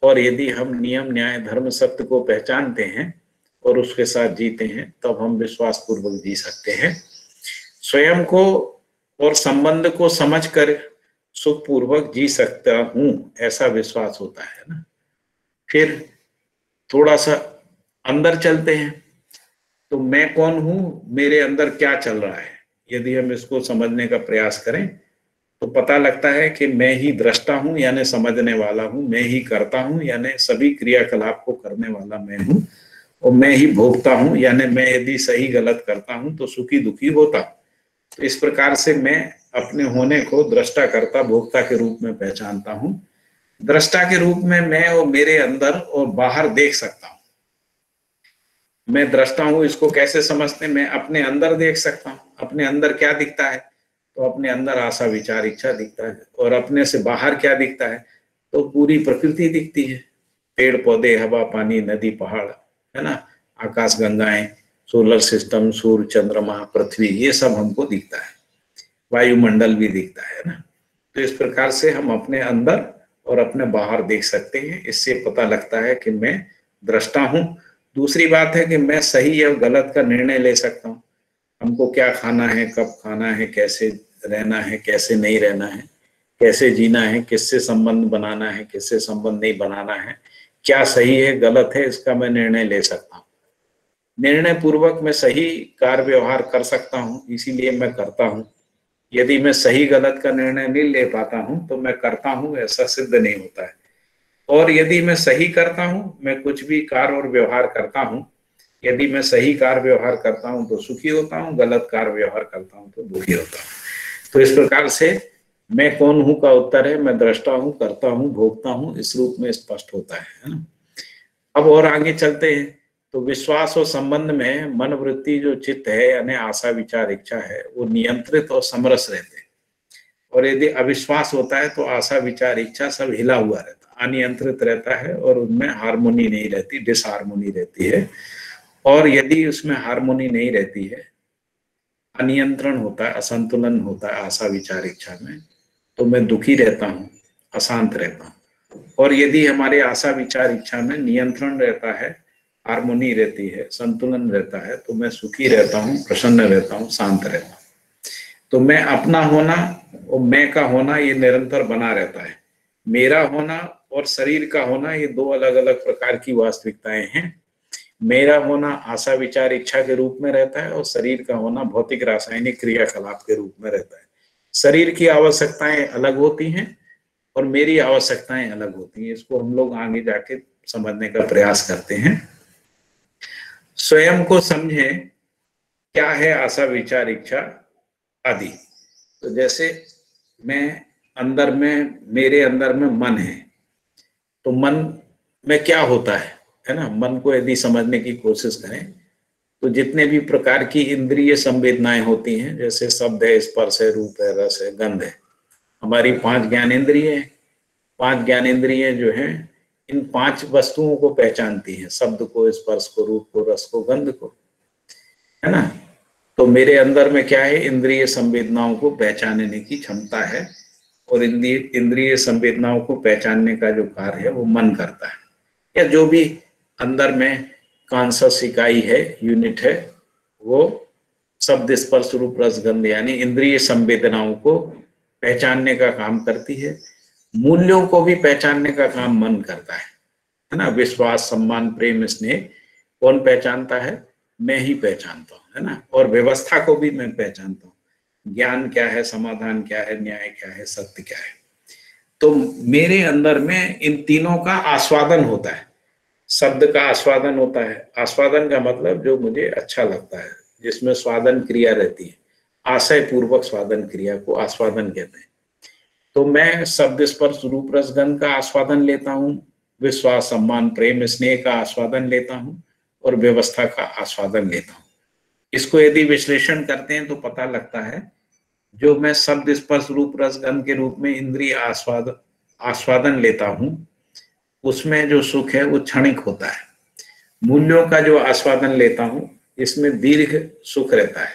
और यदि हम नियम, न्याय, धर्म, सत्य को पहचानते हैं और उसके साथ जीते हैं, तब हम विश्वास पूर्वक जी सकते हैं। स्वयं को और संबंध को समझकर सुखपूर्वक जी सकता हूँ, ऐसा विश्वास होता है ना। फिर थोड़ा सा अंदर चलते हैं। तो मैं कौन हूँ? मेरे अंदर क्या चल रहा है? यदि हम इसको समझने का प्रयास करें तो पता लगता है कि मैं ही दृष्टा हूँ, यानी समझने वाला हूँ, मैं ही करता हूँ, यानी सभी क्रियाकलाप को करने वाला मैं हूँ, और मैं ही भोगता हूँ, यानी मैं यदि सही गलत करता हूँ तो सुखी दुखी होता तो इस प्रकार से मैं अपने होने को दृष्टा करता, भोक्ता के रूप में पहचानता हूँ। दृष्टा के रूप में मैं और मेरे अंदर और बाहर देख सकता हूँ। मैं दृष्टा हूँ, इसको कैसे समझते मैं अपने अंदर देख सकता हूँ। अपने अंदर क्या दिखता है? तो अपने अंदर आशा, विचार, इच्छा दिखता है और अपने से बाहर क्या दिखता है? तो पूरी प्रकृति दिखती है। पेड़, पौधे, हवा, पानी, नदी, पहाड़, है ना? आकाश, गंगाएँ, सोलर सिस्टम, सूर्य, चंद्रमा, पृथ्वी, ये सब हमको दिखता है। वायुमंडल भी दिखता है ना? तो इस प्रकार से हम अपने अंदर और अपने बाहर देख सकते हैं। इससे पता लगता है कि मैं दृष्टा हूँ। दूसरी बात है कि मैं सही या गलत का निर्णय ले सकता हूँ। हमको क्या खाना है, कब खाना है, कैसे रहना है, कैसे नहीं रहना है, कैसे जीना है, किससे संबंध बनाना है, किससे संबंध नहीं बनाना है, क्या सही है, गलत है, इसका मैं निर्णय ले सकता हूँ। निर्णय पूर्वक मैं सही कार्य व्यवहार कर सकता हूँ, इसीलिए मैं करता हूँ। यदि मैं सही गलत का निर्णय नहीं ले पाता हूँ तो मैं करता हूँ, ऐसा सिद्ध नहीं होता है। और यदि मैं सही करता हूँ, मैं कुछ भी कार्य और व्यवहार करता हूँ, यदि मैं सही कार्य व्यवहार करता हूँ तो सुखी होता हूँ, गलत कार्य व्यवहार करता हूँ तो दुखी होता हूँ। तो इस प्रकार से मैं कौन हूँ का उत्तर है, मैं दृष्टा हूँ, करता हूँ भोगता हूँ, इस रूप में स्पष्ट होता है अब और आगे चलते हैं। तो विश्वास और संबंध में मन वृत्ति जो चित्त है, यानी आशा, विचार, इच्छा है, वो नियंत्रित और समरस रहते हैं। और यदि अविश्वास होता है तो आशा, विचार, इच्छा सब हिला हुआ रहता है, अनियंत्रित रहता है और उनमें हारमोनी नहीं रहती डिसहारमोनी रहती है। और यदि उसमें हारमोनी नहीं रहती है अनियंत्रण होता है, असंतुलन होता है आशा विचार इच्छा में तो मैं दुखी रहता हूँ, अशांत रहता हूँ। और यदि हमारे आशा विचार इच्छा में नियंत्रण रहता है, हारमोनी रहती है, संतुलन रहता है तो मैं सुखी रहता हूँ, प्रसन्न रहता हूँ, शांत रहता हूँ। तो मैं अपना होना और मैं का होना ये निरंतर बना रहता है। मेरा होना और शरीर का होना ये दो अलग अलग प्रकार की वास्तविकताएँ हैं। मेरा होना आशा, विचार, इच्छा के रूप में रहता है और शरीर का होना भौतिक, रासायनिक क्रियाकलाप के रूप में रहता है। शरीर की आवश्यकताएँ अलग होती हैं और मेरी आवश्यकताएँ अलग होती हैं। इसको हम लोग आगे जाके समझने का प्रयास करते हैं। स्वयं को समझे, क्या है आशा, विचार, इच्छा आदि। तो जैसे मैं अंदर में, मेरे अंदर में मन है तो मन में क्या होता है? है ना, मन को यदि समझने की कोशिश करें तो जितने भी प्रकार की इंद्रिय संवेदनाएँ होती हैं, जैसे शब्द है, स्पर्श है, रूप है, रस है, गंध है, हमारी पाँच ज्ञान इंद्रिय पाँच ज्ञान इंद्रिय जो है, इन पाँच वस्तुओं को पहचानती हैं, शब्द को, स्पर्श को, रूप को, रस को, गंध को, है ना? तो मेरे अंदर में क्या है, इंद्रिय संवेदनाओं को पहचानने की क्षमता है, और इंद्रिय इंद्रिय संवेदनाओं को पहचानने का जो कार्य है, वो मन करता है। या जो भी अंदर में कॉन्सस इकाई है यूनिट है, वो शब्द स्पर्श रूप रसगंध यानी इंद्रिय संवेदनाओं को पहचानने का काम करती है, मूल्यों को भी पहचानने का काम मन करता है। है ना? विश्वास, सम्मान, प्रेम, स्नेह, कौन पहचानता है? मैं ही पहचानता हूँ, है ना? और व्यवस्था को भी मैं पहचानता हूँ। ज्ञान क्या है? समाधान क्या है? न्याय क्या है? सत्य क्या है? तो मेरे अंदर में इन तीनों का आस्वादन होता है। शब्द का आस्वादन होता है। आस्वादन का मतलब जो मुझे अच्छा लगता है, जिसमें स्वादन क्रिया रहती है। आशय पूर्वक स्वादन क्रिया को आस्वादन कहते हैं। तो मैं शब्द स्पर्श रूप रसगन का आस्वादन लेता हूँ, विश्वास, सम्मान, प्रेम, स्नेह का आस्वादन लेता हूँ और व्यवस्था का आस्वादन लेता हूँ। इसको यदि विश्लेषण करते हैं तो पता लगता है, जो मैं शब्द स्पर्श रूप रसगन के रूप में इंद्रिय आस्वाद, आस्वादन लेता हूँ उसमें जो सुख है वो क्षणिक होता है। मूल्यों का जो आस्वादन लेता हूँ, इसमें दीर्घ सुख रहता है।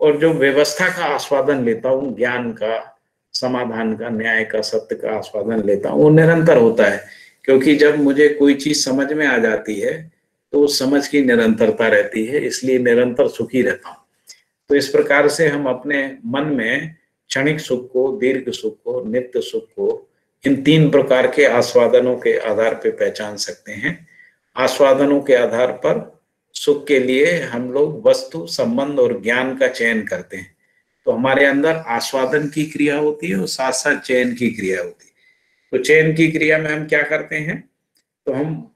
और जो व्यवस्था का आस्वादन लेता हूँ, ज्ञान का, समाधान का, न्याय का, सत्य का आस्वादन लेता हूँ, वो निरंतर होता है। क्योंकि जब मुझे कोई चीज़ समझ में आ जाती है तो उस समझ की निरंतरता रहती है, इसलिए निरंतर सुखी रहता हूँ। तो इस प्रकार से हम अपने मन में क्षणिक सुख को, दीर्घ सुख को, नित्य सुख को इन तीन प्रकार के आस्वादनों के आधार पर पहचान सकते हैं। आस्वादनों के आधार पर सुख के लिए हम लोग वस्तु, संबंध और ज्ञान का चयन करते हैं। तो हमारे अंदर आस्वादन की क्रिया होती है और साथ साथ चयन की क्रिया होती है। तो चयन की क्रिया में हम क्या करते हैं? तो हम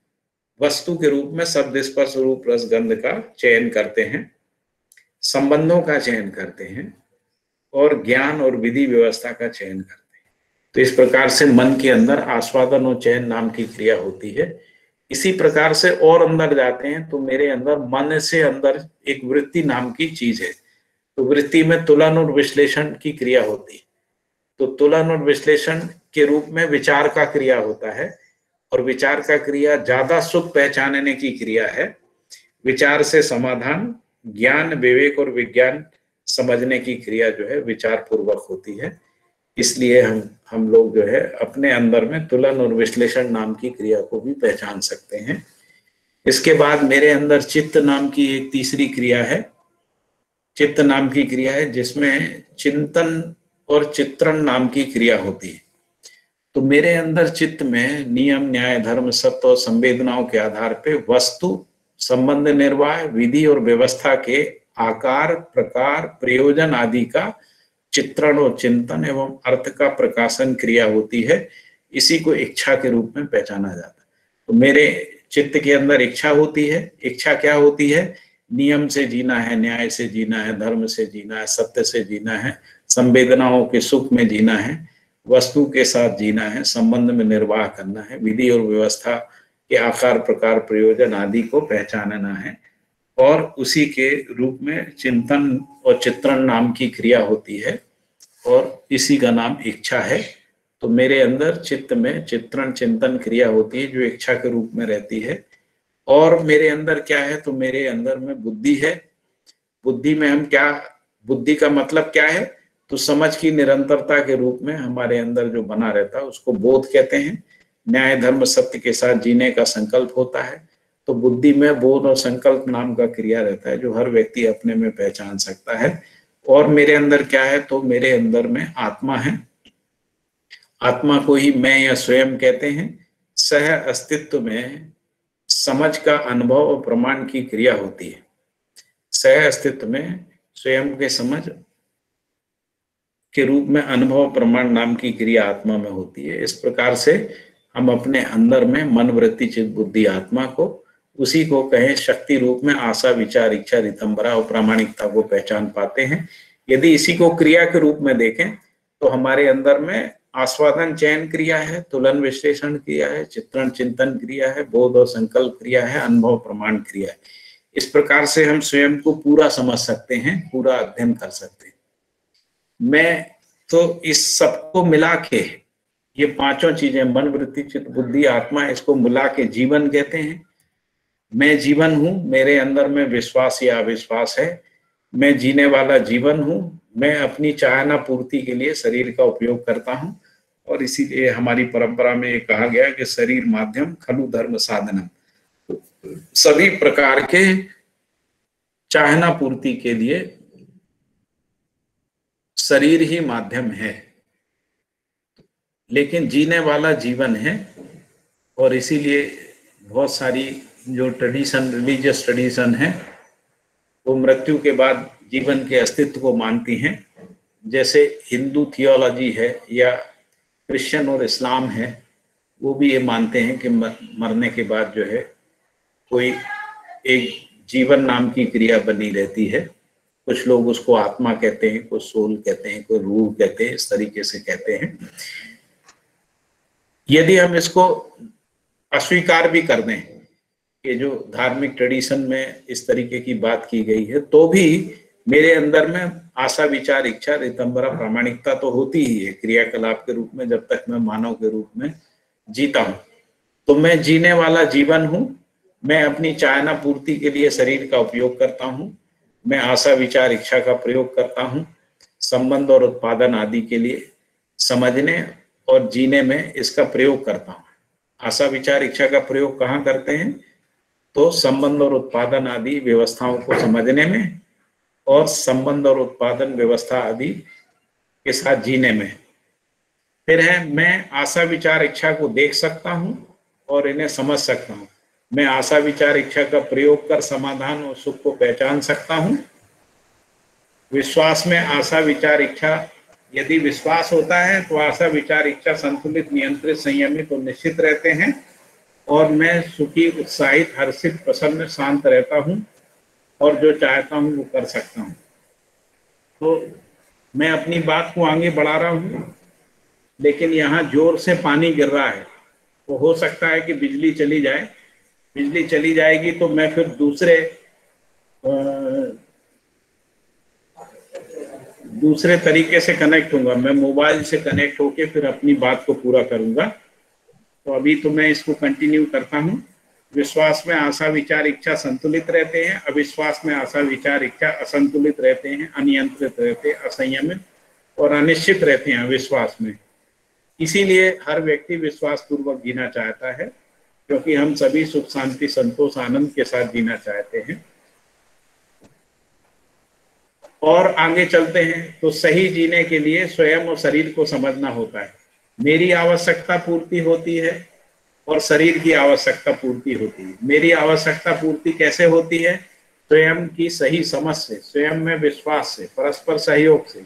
वस्तु के रूप में शब्द स्पर्श रूप रसगंध का चयन करते हैं, संबंधों का चयन करते हैं और ज्ञान और विधि व्यवस्था का चयन करते हैं। तो इस प्रकार से मन के अंदर आस्वादन और चयन नाम की क्रिया होती है। इसी प्रकार से और अंदर जाते हैं तो मेरे अंदर मन से अंदर एक वृत्ति नाम की चीज़ है। तो वृत्ति में तुलन और विश्लेषण की क्रिया होती है। तो तुलन और विश्लेषण के रूप में विचार का क्रिया होता है और विचार का क्रिया ज़्यादा सुख पहचानने की क्रिया है। विचार से समाधान, ज्ञान, विवेक और विज्ञान समझने की क्रिया जो है विचार पूर्वक होती है। इसलिए हम हम लोग जो है अपने अंदर में तुलन और विश्लेषण नाम की क्रिया को भी पहचान सकते हैं। इसके बाद मेरे अंदर चित्त नाम की एक तीसरी क्रिया है। चित्त नाम की क्रिया है जिसमें चिंतन और चित्रण नाम की क्रिया होती है। तो मेरे अंदर चित्त में नियम, न्याय, धर्म सत्य और संवेदनाओं के आधार पे वस्तु, संबंध निर्वाह, विधि और व्यवस्था के आकार, प्रकार, प्रयोजन आदि का चित्रण और चिंतन एवं अर्थ का प्रकाशन क्रिया होती है, इसी को इच्छा के रूप में पहचाना जाता है। तो मेरे चित्त के अंदर इच्छा होती है। इच्छा क्या होती है? नियम से जीना है, न्याय से जीना है, धर्म से जीना है, सत्य से जीना है, संवेदनाओं के सुख में जीना है, वस्तु के साथ जीना है, संबंध में निर्वाह करना है, विधि और व्यवस्था के आकार, प्रकार, प्रयोजन आदि को पहचानना है। और उसी के रूप में चिंतन और चित्रण नाम की क्रिया होती है और इसी का नाम इच्छा है। तो मेरे अंदर चित्त में चित्रण, चिंतन क्रिया होती है जो इच्छा के रूप में रहती है। और मेरे अंदर क्या है? तो मेरे अंदर में बुद्धि है। बुद्धि में हम क्या, बुद्धि का मतलब क्या है? तो समझ की निरंतरता के रूप में हमारे अंदर जो बना रहता है, उसको बोध कहते हैं। न्याय, धर्म, सत्य के साथ जीने का संकल्प होता है। तो बुद्धि में बोध और संकल्प नाम का क्रिया रहता है, जो हर व्यक्ति अपने में पहचान सकता है। और मेरे अंदर क्या है तो मेरे अंदर में आत्मा है। आत्मा को ही मैं या स्वयं कहते हैं। सह अस्तित्व में समझ का अनुभव और प्रमाण की क्रिया होती है। सह अस्तित्व में स्वयं के समझ के रूप में अनुभव प्रमाण नाम की क्रिया आत्मा में होती है। इस प्रकार से हम अपने अंदर में मन वृत्ति चित बुद्धि आत्मा को उसी को कहें शक्ति रूप में आशा, विचार, इच्छा रितंबरा और प्रामाणिकता को पहचान पाते हैं। यदि इसी को क्रिया के रूप में देखें तो हमारे अंदर में आस्वादन, चयन क्रिया है, तुलन विश्लेषण क्रिया है, चित्रण, चिंतन क्रिया है, बोध और संकल्प क्रिया है, अनुभव, प्रमाण क्रिया है। इस प्रकार से हम स्वयं को पूरा समझ सकते हैं, पूरा अध्ययन कर सकते हैं। मैं तो इस सबको मिला के, ये पाँचों चीज़ें, मन, वृत्ति, चित्त, बुद्धि, आत्मा, इसको मिला के जीवन कहते हैं। मैं जीवन हूँ, मेरे अंदर में विश्वास या अविश्वास है। मैं जीने वाला जीवन हूँ, मैं अपनी चाहना पूर्ति के लिए शरीर का उपयोग करता हूँ। और इसीलिए हमारी परंपरा में ये कहा गया कि शरीर माध्यम, खलु धर्म साधनम। सभी प्रकार के चाहना पूर्ति के लिए शरीर ही माध्यम है। लेकिन जीने वाला जीवन है और इसीलिए बहुत सारी जो ट्रेडिशन रिलीजियस ट्रेडिशन है, वो मृत्यु के बाद जीवन के अस्तित्व को मानती हैं। जैसे हिंदू थियोलॉजी है या क्रिश्चियन और इस्लाम है, वो भी ये मानते हैं कि मरने के बाद जो है, कोई एक जीवन नाम की क्रिया बनी रहती है। कुछ लोग उसको आत्मा कहते हैं, कुछ सोल कहते हैं कोई रूह कहते हैं, इस तरीके से कहते हैं। यदि हम इसको अस्वीकार भी कर दें कि जो धार्मिक ट्रेडिशन में इस तरीके की बात की गई है तो भी मेरे अंदर में आशा, विचार, इच्छा, रितंबरा, प्रामाणिकता तो होती ही है, क्रियाकलाप के रूप में, जब तक मैं मानव के रूप में जीता हूँ। तो मैं जीने वाला जीवन हूँ, मैं अपनी चाहना पूर्ति के लिए शरीर का उपयोग करता हूँ, मैं आशा, विचार, इच्छा का प्रयोग करता हूँ, संबंध और उत्पादन आदि के लिए समझने और जीने में इसका प्रयोग करता हूँ। आशा, विचार, इच्छा का प्रयोग कहाँ करते हैं? तो संबंध और उत्पादन आदि व्यवस्थाओं को समझने में और संबंध और उत्पादन व्यवस्था आदि के साथ जीने में। फिर है, मैं आशा विचार इच्छा को देख सकता हूँ और इन्हें समझ सकता हूँ। मैं आशा विचार इच्छा का प्रयोग कर समाधान और सुख को पहचान सकता हूँ। विश्वास में आशा विचार इच्छा, यदि विश्वास होता है तो आशा विचार इच्छा संतुलित, नियंत्रित, संयमित और निश्चित रहते हैं। और मैं सुखी, उत्साहित, हर्षित, प्रसन्न, शांत रहता हूँ और जो चाहता हूँ वो कर सकता हूँ। तो मैं अपनी बात को आगे बढ़ा रहा हूँ, लेकिन यहाँ ज़ोर से पानी गिर रहा है। तो हो सकता है कि बिजली चली जाए। बिजली चली जाएगी तो मैं फिर दूसरे दूसरे तरीके से कनेक्ट होऊँगा। मैं मोबाइल से कनेक्ट होके फिर अपनी बात को पूरा करूँगा। तो अभी तो मैं इसको कंटिन्यू करता हूँ। विश्वास में आशा, विचार, इच्छा संतुलित रहते हैं। अविश्वास में आशा, विचार, इच्छा असंतुलित रहते हैं, अनियंत्रित रहते हैं, असंयमित और अनिश्चित रहते हैं विश्वास में। इसीलिए हर व्यक्ति विश्वास पूर्वक जीना चाहता है, क्योंकि हम सभी सुख, शांति, संतोष, आनंद के साथ जीना चाहते हैं। और आगे चलते हैं तो सही जीने के लिए स्वयं और शरीर को समझना होता है। मेरी आवश्यकता पूर्ति होती है और शरीर की आवश्यकता पूर्ति होती है। मेरी आवश्यकता पूर्ति कैसे होती है? स्वयं की सही समझ से, स्वयं में विश्वास से, परस्पर सहयोग से,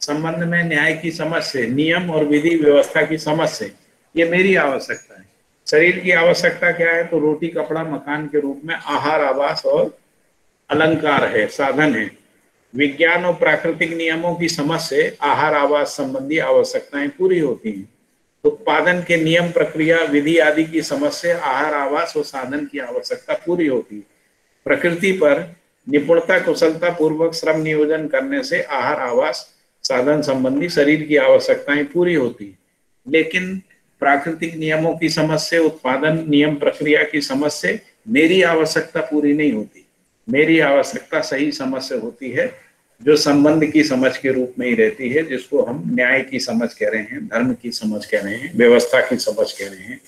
संबंध में न्याय की समझ से, नियम और विधि व्यवस्था की समझ से। ये मेरी आवश्यकता है। शरीर की आवश्यकता क्या है? तो रोटी, कपड़ा, मकान के रूप में आहार, आवास और अलंकार है, साधन है। विज्ञान और प्राकृतिक नियमों की समझ से आहार, आवास संबंधी आवश्यकताएँ पूरी होती हैं। उत्पादन के नियम, प्रक्रिया, विधि आदि की समझ से आहार, आवास और साधन की आवश्यकता पूरी होती है। प्रकृति पर निपुणता, कुशलता पूर्वक श्रम नियोजन करने से आहार, आवास, साधन संबंधी शरीर की आवश्यकताएँ पूरी होती है। लेकिन प्राकृतिक नियमों की समझ से, उत्पादन नियम, प्रक्रिया की समझ से मेरी आवश्यकता पूरी नहीं होती। मेरी आवश्यकता सही समझ से होती है, जो संबंध की समझ के रूप में ही रहती है, जिसको हम न्याय की समझ कह रहे हैं, धर्म की समझ कह रहे हैं, व्यवस्था की समझ कह रहे हैं,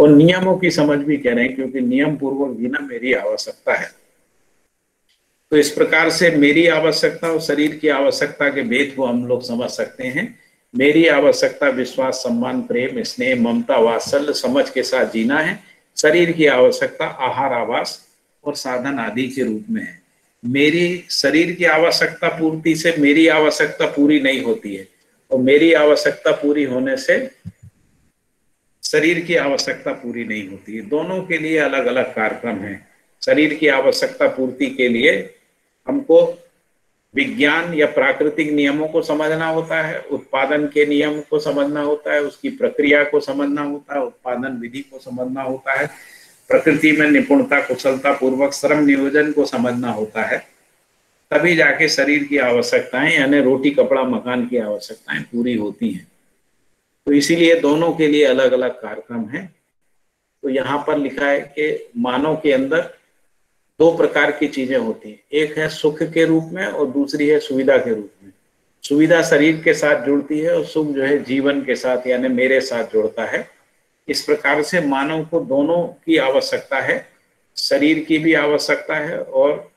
और नियमों की समझ भी कह रहे हैं, क्योंकि नियम पूर्वक जीना मेरी आवश्यकता है। तो इस प्रकार से मेरी आवश्यकता और शरीर की आवश्यकता के भेद को हम लोग समझ सकते हैं। मेरी आवश्यकता, विश्वास, सम्मान, प्रेम, स्नेह, ममता, वात्सल्य, समझ के साथ जीना है। शरीर की आवश्यकता, आहार, आवास और साधन आदि के रूप में है। मेरी शरीर की आवश्यकता पूर्ति से मेरी आवश्यकता पूरी नहीं होती है और मेरी आवश्यकता पूरी होने से शरीर की आवश्यकता पूरी नहीं होती है। दोनों के लिए अलग अलग कार्यक्रम है। शरीर की आवश्यकता पूर्ति के लिए हमको विज्ञान या प्राकृतिक नियमों को समझना होता है, उत्पादन के नियम को समझना होता है, उसकी प्रक्रिया को समझना होता है, उत्पादन विधि को समझना होता है। प्रकृति में निपुणता, कुशलता पूर्वक श्रम नियोजन को समझना होता है। तभी जाके शरीर की आवश्यकताएँ यानी रोटी, कपड़ा, मकान की आवश्यकताएँ पूरी होती हैं। तो इसीलिए दोनों के लिए अलग अलग कार्यक्रम है। तो यहाँ पर लिखा है कि मानव के अंदर दो प्रकार की चीज़ें होती हैं। एक है सुख के रूप में और दूसरी है सुविधा के रूप में। सुविधा शरीर के साथ जुड़ती है और सुख जो है जीवन के साथ यानी मेरे साथ जुड़ता है। इस प्रकार से मानव को दोनों की आवश्यकता है, शरीर की भी आवश्यकता है और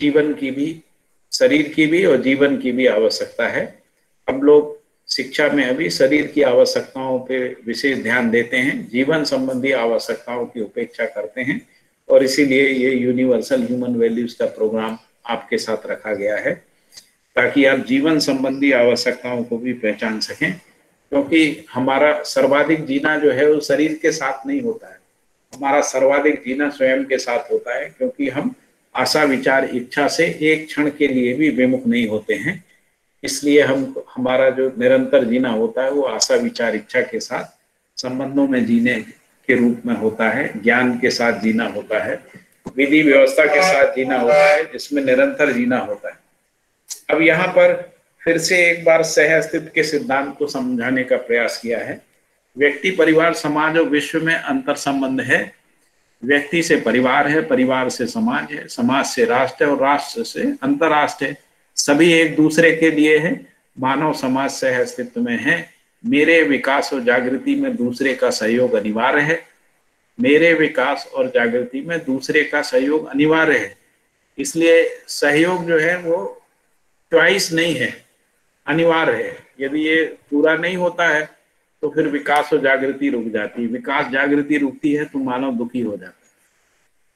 जीवन की भी, शरीर की भी और जीवन की भी आवश्यकता है। हम लोग शिक्षा में अभी शरीर की आवश्यकताओं पर विशेष ध्यान देते हैं, जीवन संबंधी आवश्यकताओं की उपेक्षा करते हैं और इसीलिए ये यूनिवर्सल ह्यूमन वैल्यूज़ का प्रोग्राम आपके साथ रखा गया है, ताकि आप जीवन संबंधी आवश्यकताओं को भी पहचान सकें। क्योंकि हमारा सर्वाधिक जीना जो है वो शरीर के साथ नहीं होता है। हमारा सर्वाधिक जीना स्वयं के साथ होता है, क्योंकि हम आशा, विचार, इच्छा से एक क्षण के लिए भी विमुख नहीं होते हैं। इसलिए हम, हमारा जो निरंतर जीना होता है वो आशा, विचार, इच्छा के साथ संबंधों में जीने के रूप में होता है, ज्ञान के साथ जीना होता है, विधि, व्यवस्था के साथ जीना होता है, जिसमें निरंतर जीना होता है। अब यहाँ पर फिर से एक बार सह अस्तित्व के सिद्धांत को समझाने का प्रयास किया है। व्यक्ति, परिवार, समाज और विश्व में अंतर संबंध है। व्यक्ति से परिवार है, परिवार से समाज है, समाज से राष्ट्र और राष्ट्र से अंतरराष्ट्र है। सभी एक दूसरे के लिए है। मानव समाज सह अस्तित्व में है। मेरे विकास और जागृति में दूसरे का सहयोग अनिवार्य है। मेरे विकास और जागृति में दूसरे का सहयोग अनिवार्य है। इसलिए सहयोग जो है वो च्वाइस नहीं है। अनिवार्य है। यदि ये पूरा नहीं होता है तो फिर विकास और जागृति रुक जाती है। विकास, जागृति रुकती है तो मानव दुखी हो जाता है।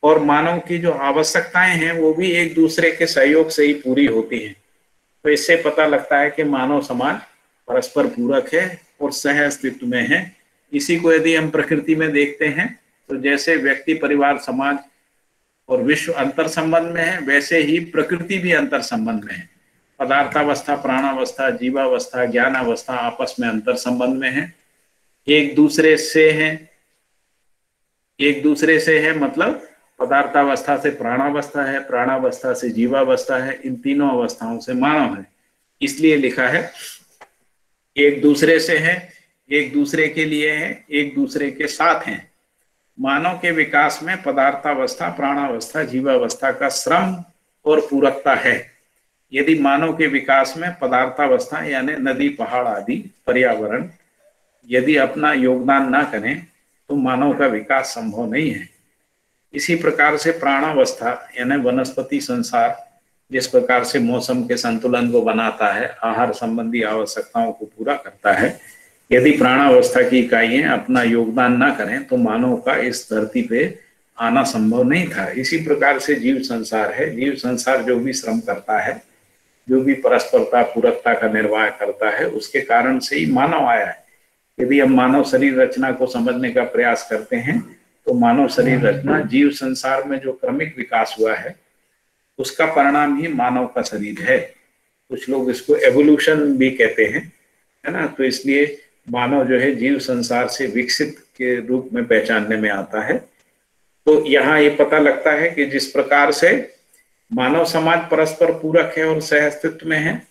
और मानव की जो आवश्यकताएँ हैं, वो भी एक दूसरे के सहयोग से ही पूरी होती हैं। तो इससे पता लगता है कि मानव समाज परस्पर पूरक है और सह अस्तित्व में है। इसी को यदि हम प्रकृति में देखते हैं तो जैसे व्यक्ति, परिवार, समाज और विश्व अंतर संबंध में है, वैसे ही प्रकृति भी अंतर संबंध में है। पदार्थावस्था, प्राणावस्था, जीवावस्था, ज्ञानावस्था आपस में अंतर संबंध में है। एक दूसरे से है। एक दूसरे से है मतलब पदार्थावस्था से प्राणावस्था है, प्राणावस्था से जीवावस्था है, इन तीनों अवस्थाओं से मानव है। इसलिए लिखा है, एक दूसरे से है, एक दूसरे के लिए है, एक दूसरे के साथ हैं। मानव के विकास में पदार्थावस्था, प्राणावस्था, जीवावस्था का श्रम और पूरकता है। यदि मानव के विकास में पदार्थावस्था यानी नदी, पहाड़ आदि पर्यावरण यदि अपना योगदान ना करें तो मानव का विकास संभव नहीं है। इसी प्रकार से प्राणावस्था यानी वनस्पति संसार, जिस प्रकार से मौसम के संतुलन को बनाता है, आहार संबंधी आवश्यकताओं को पूरा करता है, यदि प्राणावस्था की इकाइयाँ अपना योगदान ना करें तो मानव का इस धरती पे आना संभव नहीं था। इसी प्रकार से जीव संसार है। जीव संसार जो भी श्रम करता है जो भी परस्परता, पूरकता का निर्वाह करता है, उसके कारण से ही मानव आया है। यदि हम मानव शरीर रचना को समझने का प्रयास करते हैं तो मानव शरीर रचना जीव संसार में जो क्रमिक विकास हुआ है, उसका परिणाम ही मानव का शरीर है। कुछ लोग इसको एवोल्यूशन भी कहते हैं, है ना? तो इसलिए मानव जो है जीव संसार से विकसित के रूप में पहचानने में आता है। तो यहाँ ये पता लगता है कि जिस प्रकार से मानव समाज परस्पर पूरक है और सह अस्तित्व में है।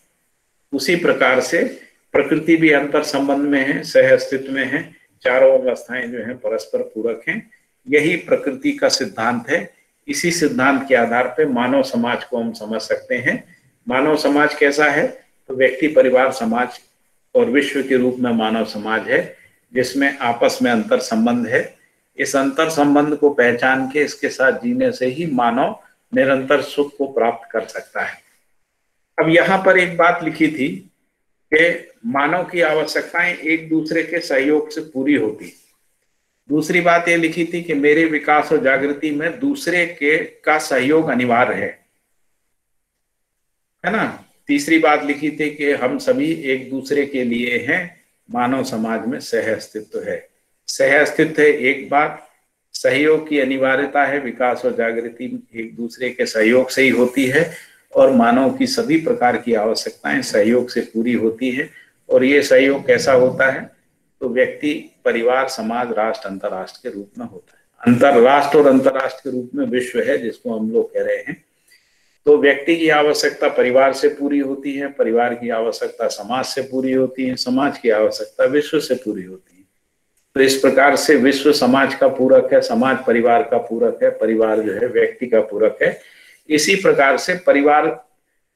उसी प्रकार से प्रकृति भी अंतर संबंध में है सह अस्तित्व में है, चारों अवस्थाएँ जो है परस्पर पूरक हैं। यही प्रकृति का सिद्धांत है। इसी सिद्धांत के आधार पर मानव समाज को हम समझ सकते हैं। मानव समाज कैसा है? तो व्यक्ति, परिवार, समाज और विश्व के रूप में मानव समाज है, जिसमें आपस में अंतर संबंध है। इस अंतर संबंध को पहचान के इसके साथ जीने से ही मानव निरंतर सुख को प्राप्त कर सकता है। अब यहाँ पर एक बात लिखी थी कि मानव की आवश्यकताएँ एक दूसरे के सहयोग से पूरी होती। दूसरी बात यह लिखी थी कि मेरे विकास और जागृति में दूसरे के का सहयोग अनिवार्य है। है ना? तीसरी बात लिखी थी कि हम सभी एक दूसरे के लिए हैं, मानव समाज में सह अस्तित्व है। सह अस्तित्व है एक बात सहयोग की अनिवार्यता है, विकास और जागृति एक दूसरे के सहयोग से ही होती है और मानव की सभी प्रकार की आवश्यकताएँ सहयोग से पूरी होती है। और ये सहयोग कैसा होता है? तो व्यक्ति, परिवार, समाज, राष्ट्र, अंतरराष्ट्र के रूप में होता है। अंतरराष्ट्र और अंतरराष्ट्र के रूप में विश्व है, जिसको हम लोग कह रहे हैं। तो व्यक्ति की आवश्यकता परिवार से पूरी होती है, परिवार की आवश्यकता समाज से पूरी होती है, समाज की आवश्यकता विश्व से पूरी होती है। तो इस प्रकार से विश्व समाज का पूरक है, समाज परिवार का पूरक है, परिवार जो है, व्यक्ति का पूरक है। इसी प्रकार से परिवार,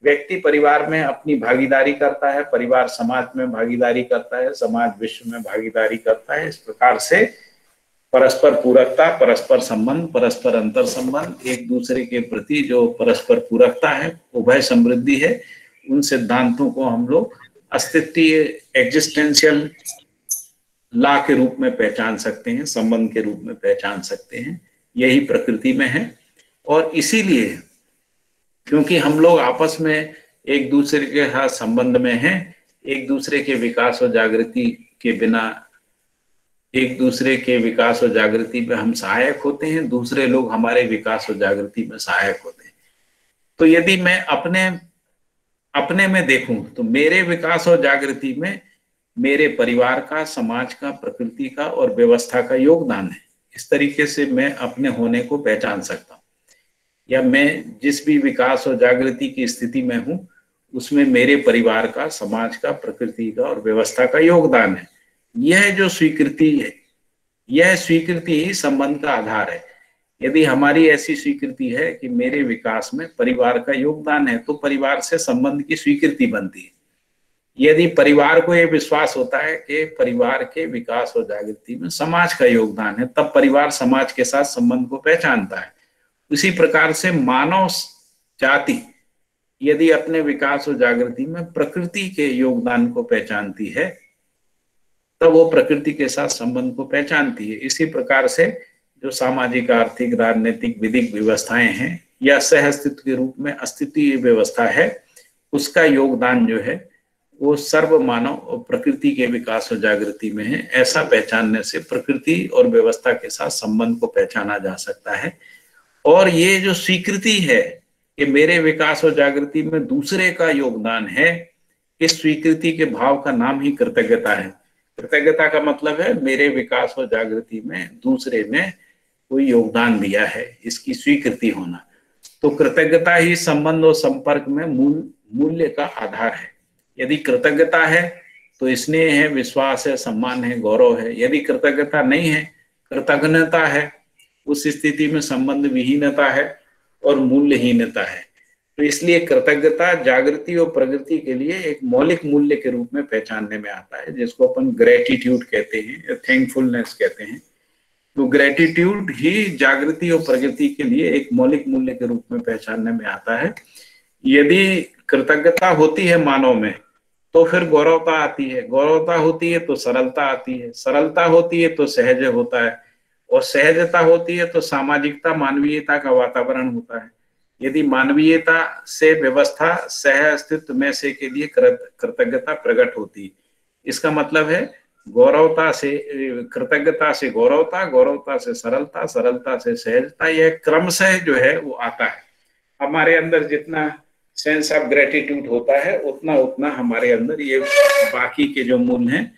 व्यक्ति परिवार में अपनी भागीदारी करता है, परिवार समाज में भागीदारी करता है, समाज विश्व में भागीदारी करता है। इस प्रकार से परस्पर पूरकता, परस्पर संबंध, परस्पर अंतर संबंध एक दूसरे के प्रति जो परस्पर पूरकता है उभय समृद्धि है। उन सिद्धांतों को हम लोग अस्तित्व एग्जिस्टेंशियल ला के रूप में पहचान सकते हैं, संबंध के रूप में पहचान सकते हैं, यही प्रकृति में है। और इसीलिए, क्योंकि हम लोग आपस में एक दूसरे के साथ संबंध में हैं, एक दूसरे के विकास और जागृति के बिना, एक दूसरे के विकास और जागृति में हम सहायक होते हैं, दूसरे लोग हमारे विकास और जागृति में सहायक होते हैं। तो यदि मैं अपने अपने में देखूँ तो मेरे विकास और जागृति में मेरे परिवार का, समाज का, प्रकृति का और व्यवस्था का योगदान है। इस तरीके से मैं अपने होने को पहचान सकता हूँ। या मैं जिस भी विकास और जागृति की स्थिति में हूँ, उसमें मेरे परिवार का, समाज का, प्रकृति का और व्यवस्था का योगदान है। यह जो स्वीकृति है, यह स्वीकृति ही संबंध का आधार है। यदि हमारी ऐसी स्वीकृति है कि मेरे विकास में परिवार का योगदान है तो परिवार से संबंध की स्वीकृति बनती है। यदि परिवार को यह विश्वास होता है कि परिवार के विकास और जागृति में समाज का योगदान है, तब परिवार समाज के साथ संबंध को पहचानता है। उसी प्रकार से मानव जाति यदि अपने विकास और जागृति में प्रकृति के योगदान को पहचानती है, तब वो प्रकृति के साथ संबंध को पहचानती है। इसी प्रकार से जो सामाजिक, आर्थिक, राजनीतिक विधिक व्यवस्थाएँ हैं या सह अस्तित्व के रूप में अस्तित्व व्यवस्था है, उसका योगदान जो है वो सर्व मानव और प्रकृति के विकास और जागृति में है। ऐसा पहचानने से प्रकृति और व्यवस्था के साथ संबंध को पहचाना जा सकता है। और ये जो स्वीकृति है कि मेरे विकास और जागृति में दूसरे का योगदान है, इस स्वीकृति के भाव का नाम ही कृतज्ञता है। कृतज्ञता का मतलब है मेरे विकास और जागृति में दूसरे ने कोई योगदान दिया है, इसकी स्वीकृति होना। तो कृतज्ञता ही संबंध और संपर्क में मूल, मूल्य का आधार है। यदि कृतज्ञता है तो स्नेह है, विश्वास है, सम्मान है, गौरव है। यदि कृतज्ञता नहीं है, कृतज्ञता है, उस स्थिति में संबंध विहीनता है और मूल्यहीनता है। तो इसलिए कृतज्ञता जागृति और प्रगति के लिए एक मौलिक मूल्य के रूप में पहचानने में आता है, जिसको अपन ग्रेटिट्यूड कहते हैं थैंकफुलनेस कहते हैं। तो ग्रेटिट्यूड ही जागृति और प्रगति के लिए एक मौलिक मूल्य के रूप में पहचानने में आता है। यदि कृतज्ञता होती है मानव में तो फिर गौरवता आती है। गौरवता होती है तो सरलता आती है। सरलता होती है तो सहज होता है। और सहजता होती है तो सामाजिकता, मानवीयता का वातावरण होता है। यदि मानवीयता से व्यवस्था सह अस्तित्व में से के लिए कृतज्ञता प्रकट होती इसका मतलब है गौरवता से, कृतज्ञता से गौरवता गौरवता से सरलता सरलता से सहजता, यह क्रमशः जो है वो आता है। हमारे अंदर जितना सेंस ऑफ़ ग्रेटिट्यूड होता है, उतना उतना हमारे अंदर ये बाकी के जो मूल्य हैं,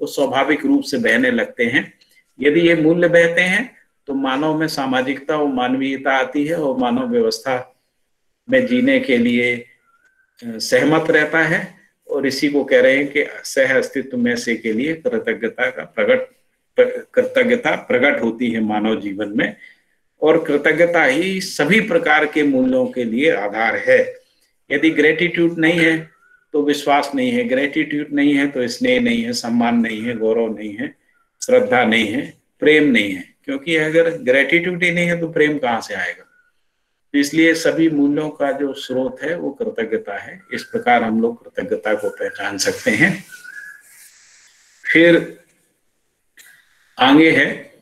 वो स्वाभाविक रूप से बहने लगते हैं। यदि ये मूल्य बहते हैं तो मानव में सामाजिकता और मानवीयता आती है और मानव व्यवस्था में जीने के लिए सहमत रहता है और इसी को कह रहे हैं कि सह अस्तित्व में से के लिए कृतज्ञता का प्रकट कृतज्ञता प्रकट होती है मानव जीवन में और कृतज्ञता ही सभी प्रकार के मूल्यों के लिए आधार है। यदि ग्रेटिट्यूड नहीं है तो विश्वास नहीं है। ग्रेटिट्यूड नहीं है तो स्नेह नहीं है, सम्मान नहीं है, गौरव नहीं है, श्रद्धा नहीं है, प्रेम नहीं है। क्योंकि अगर ग्रेटिट्यूड ही नहीं है तो प्रेम कहाँ से आएगा? तो इसलिए सभी मूल्यों का जो स्रोत है, वो कृतज्ञता है। इस प्रकार हम लोग कृतज्ञता को पहचान सकते हैं। फिर आगे है,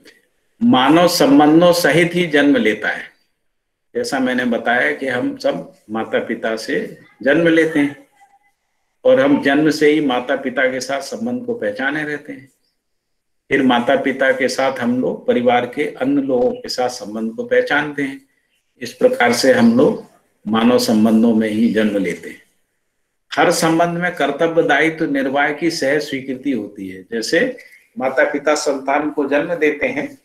मानव संबंधों सहित ही जन्म लेता है। जैसा मैंने बताया कि हम सब माता पिता से जन्म लेते हैं और हम जन्म से ही माता पिता के साथ संबंध को पहचाने रहते हैं। फिर माता पिता के साथ हम लोग परिवार के अन्य लोगों के साथ संबंध को पहचानते हैं। इस प्रकार से हम लोग मानव संबंधों में ही जन्म लेते हैं। हर संबंध में कर्तव्य दायित्व निर्वाह की सहज स्वीकृति होती है। जैसे माता पिता संतान को जन्म देते हैं।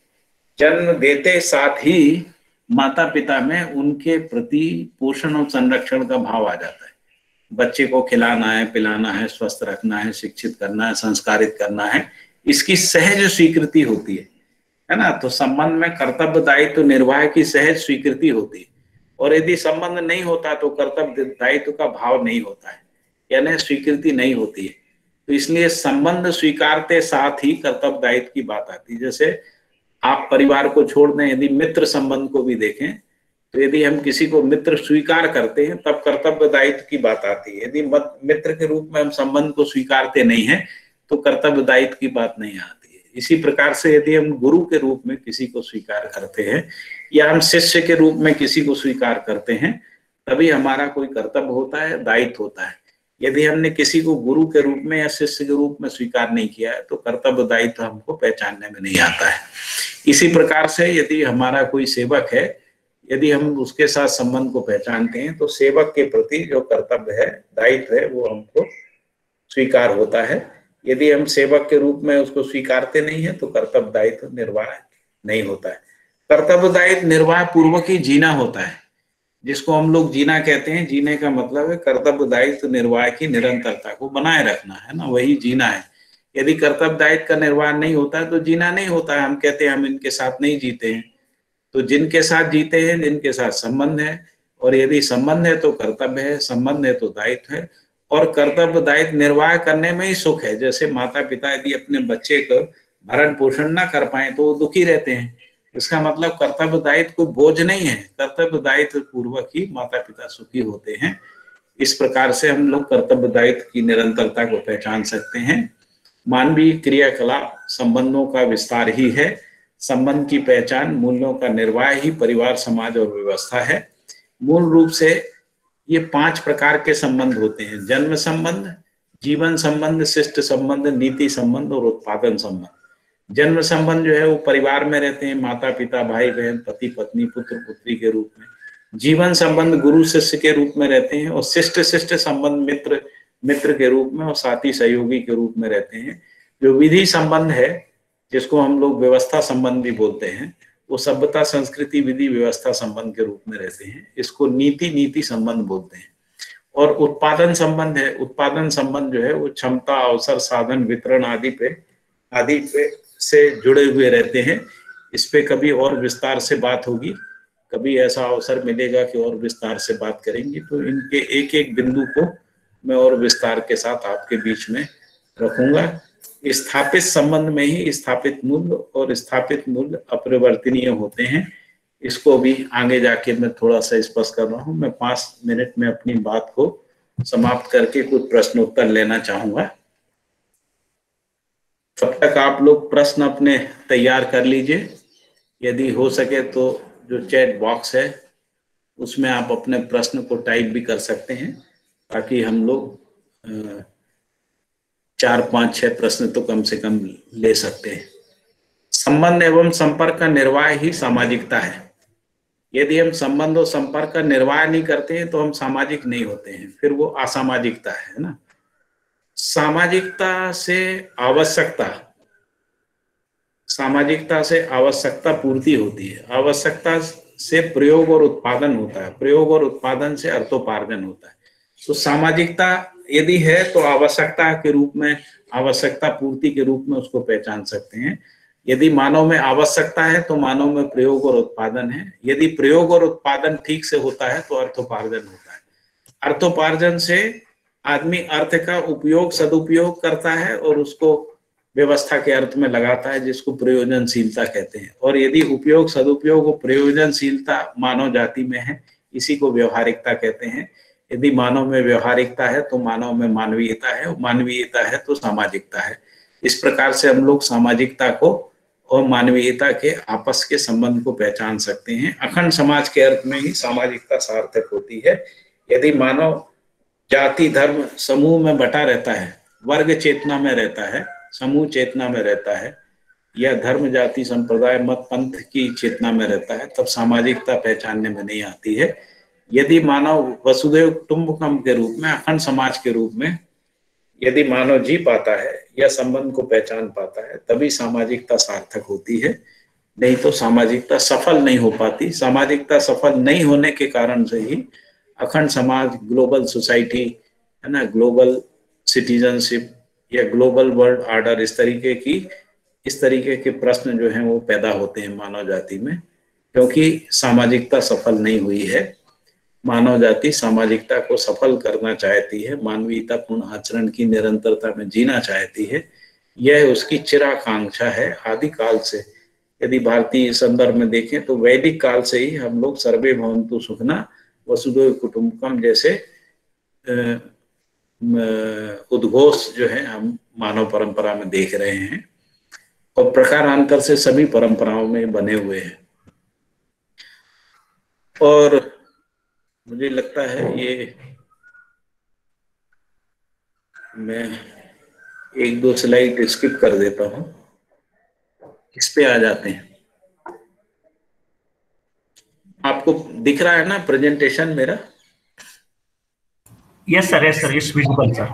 जन्म देते साथ ही माता पिता में उनके प्रति पोषण और संरक्षण का भाव आ जाता है। बच्चे को खिलाना है, पिलाना है, स्वस्थ रखना है, शिक्षित करना है, संस्कारित करना है, इसकी सहज स्वीकृति होती है। है ना? तो संबंध में कर्तव्य दायित्व निर्वाह की सहज स्वीकृति होती है। और यदि संबंध नहीं होता तो कर्तव्य दायित्व का भाव नहीं होता है, यानी स्वीकृति नहीं होती है। तो इसलिए संबंध स्वीकारते साथ ही कर्तव्य दायित्व की बात आती है। जैसे आप परिवार को छोड़ दें, यदि मित्र संबंध को भी देखें तो यदि हम किसी को मित्र स्वीकार करते हैं, तब कर्तव्य दायित्व की बात आती है। यदि मित्र के रूप में हम संबंध को स्वीकारते नहीं है तो कर्तव्य दायित्व की बात नहीं आती है। इसी प्रकार से यदि हम गुरु के रूप में किसी को स्वीकार करते हैं, या हम शिष्य के रूप में किसी को स्वीकार करते हैं, तभी हमारा कोई कर्तव्य होता है, दायित्व होता है। यदि हमने किसी को गुरु के रूप में या शिष्य के रूप में स्वीकार नहीं किया है तो कर्तव्य दायित्व हमको पहचानने में नहीं आता है। इसी प्रकार से यदि हमारा कोई सेवक है, यदि हम उसके साथ संबंध को पहचानते हैं तो सेवक के प्रति जो कर्तव्य है, दायित्व है, वो हमको स्वीकार होता है। यदि हम सेवक के रूप में उसको स्वीकारते नहीं है तो कर्तव्य दायित्व निर्वाह नहीं होता है। कर्तव्य दायित्व निर्वाह पूर्वक ही जीना होता है। जिसको हम लोग जीना कहते हैं, जीने का मतलब है कर्तव्य दायित्व निर्वाह की निरंतरता को बनाए रखना, है ना? वही जीना है। यदि कर्तव्य दायित्व का निर्वाह नहीं होता है तो जीना नहीं होता। है हम कहते हैं, हम इनके साथ नहीं जीते हैं। तो जिनके साथ जीते हैं, जिनके साथ संबंध है, और यदि संबंध है तो कर्तव्य है, संबंध है तो दायित्व है। और कर्तव्य दायित्व निर्वाह करने में ही सुख है। जैसे माता पिता यदि अपने बच्चे को भरण पोषण ना कर पाए तो वो दुखी रहते हैं। इसका मतलब कर्तव्य दायित्व कोई बोझ नहीं है। कर्तव्य दायित्व पूर्वक ही माता पिता सुखी होते हैं। इस प्रकार से हम लोग कर्तव्य दायित्व की निरंतरता को पहचान सकते हैं। मानवीय क्रियाकलाप संबंधों का विस्तार ही है। संबंध की पहचान, मूल्यों का निर्वाह ही परिवार, समाज और व्यवस्था है। मूल रूप से ये पाँच प्रकार के संबंध होते हैं। जन्म संबंध, जीवन संबंध, शिष्ट संबंध, नीति संबंध और उत्पादन संबंध। जन्म संबंध जो है वो परिवार में रहते हैं, माता पिता, भाई बहन, पति, पत्नी, पुत्र, पुत्री के रूप में। जीवन संबंध गुरु, शिष्य के रूप में रहते हैं और शिष्ट शिष्ट संबंध मित्र मित्र के रूप में और साथी, सहयोगी के रूप में रहते हैं। जो विधि संबंध है, जिसको हम लोग व्यवस्था संबंध भी बोलते हैं, वो सभ्यता, संस्कृति, विधि, व्यवस्था संबंध के रूप में रहते हैं। इसको नीति नीति संबंध बोलते हैं। और उत्पादन संबंध है, उत्पादन संबंध जो है वो क्षमता, अवसर, साधन, वितरण आदि पे आदि पे से जुड़े हुए रहते हैं। इस पे कभी और विस्तार से बात होगी। कभी ऐसा अवसर मिलेगा कि और विस्तार से बात करेंगे। तो इनके एक एक बिंदु को मैं और विस्तार के साथ आपके बीच में रखूँगा। स्थापित संबंध में ही स्थापित मूल्य और स्थापित मूल्य अपरिवर्तनीय होते हैं। इसको भी आगे जाके मैं थोड़ा सा स्पष्ट कर रहा हूँ। मैं पाँच मिनट में अपनी बात को समाप्त करके कुछ प्रश्नोत्तर लेना चाहूँगा। तब तक आप लोग प्रश्न अपने तैयार कर लीजिए, यदि हो सके तो जो चैट बॉक्स है, उसमें आप अपने प्रश्न को टाइप भी कर सकते हैं, ताकि हम लोग चार, पाँच, छह प्रश्न तो कम से कम ले सकते हैं। संबंध एवं संपर्क का निर्वाह ही सामाजिकता है। यदि हम संबंध और संपर्क का निर्वाह नहीं करते हैं तो हम सामाजिक नहीं होते हैं, फिर वो असामाजिकता है ना? सामाजिकता से आवश्यकता। सामाजिकता से आवश्यकता पूर्ति होती है। आवश्यकता से प्रयोग और उत्पादन होता है। प्रयोग और उत्पादन से अर्थोपार्जन होता है। तो सामाजिकता यदि है तो आवश्यकता के रूप में, आवश्यकता पूर्ति के रूप में उसको पहचान सकते हैं। यदि मानव में आवश्यकता है तो मानव में प्रयोग और उत्पादन है। यदि प्रयोग और उत्पादन ठीक से होता है तो अर्थोपार्जन होता है। अर्थोपार्जन से आदमी अर्थ का उपयोग, सदुपयोग करता है और उसको व्यवस्था के अर्थ में लगाता है, जिसको प्रयोजनशीलता कहते हैं। और यदि उपयोग, सदुपयोग और प्रयोजनशीलता मानव जाति में है, इसी को व्यवहारिकता कहते हैं। यदि मानव में व्यवहारिकता है तो मानव में मानवीयता है मानवीयता है तो सामाजिकता है। इस प्रकार से हम लोग सामाजिकता को और मानवीयता के आपस के संबंध को पहचान सकते हैं। अखंड समाज के अर्थ में ही सामाजिकता सार्थक होती है। यदि मानव जाति, धर्म, समूह में बटा रहता है, वर्ग चेतना में रहता है, समूह चेतना में रहता है, या धर्म, जाति, संप्रदाय, मत, पंथ की चेतना में रहता है, तब सामाजिकता पहचानने में नहीं आती है। यदि मानव वसुदेव कुटुंबकम के रूप में, अखंड समाज के रूप में यदि मानव जी पाता है, या संबंध को पहचान पाता है, तभी सामाजिकता सार्थक होती है। नहीं तो सामाजिकता सफल नहीं हो पाती। सामाजिकता सफल नहीं होने के कारण से ही अखंड समाज ग्लोबल सोसाइटी है ना? ग्लोबल सिटीजनशिप या ग्लोबल वर्ल्ड ऑर्डर इस तरीके की, इस तरीके के प्रश्न जो हैं वो पैदा होते हैं मानव जाति में, क्योंकि सामाजिकता सफल नहीं हुई है। मानव जाति सामाजिकता को सफल करना चाहती है मानवीयता पूर्ण आचरण की निरंतरता में जीना चाहती है। यह उसकी चिराकांक्षा है आदि काल से। यदि भारतीय संदर्भ में देखें तो वैदिक काल से ही हम लोग सर्वे भवंतु सुखना वसुदेव कुटुंबकम जैसे उद्घोष जो है हम मानव परंपरा में देख रहे हैं और प्रकारांतर से सभी परंपराओं में बने हुए हैं। और मुझे लगता है ये मैं एक दो स्लाइड स्किप कर देता हूँ। इस पे आ जाते हैं। आपको दिख रहा है ना प्रेजेंटेशन मेरा? Yes sir yes sir it's visible sir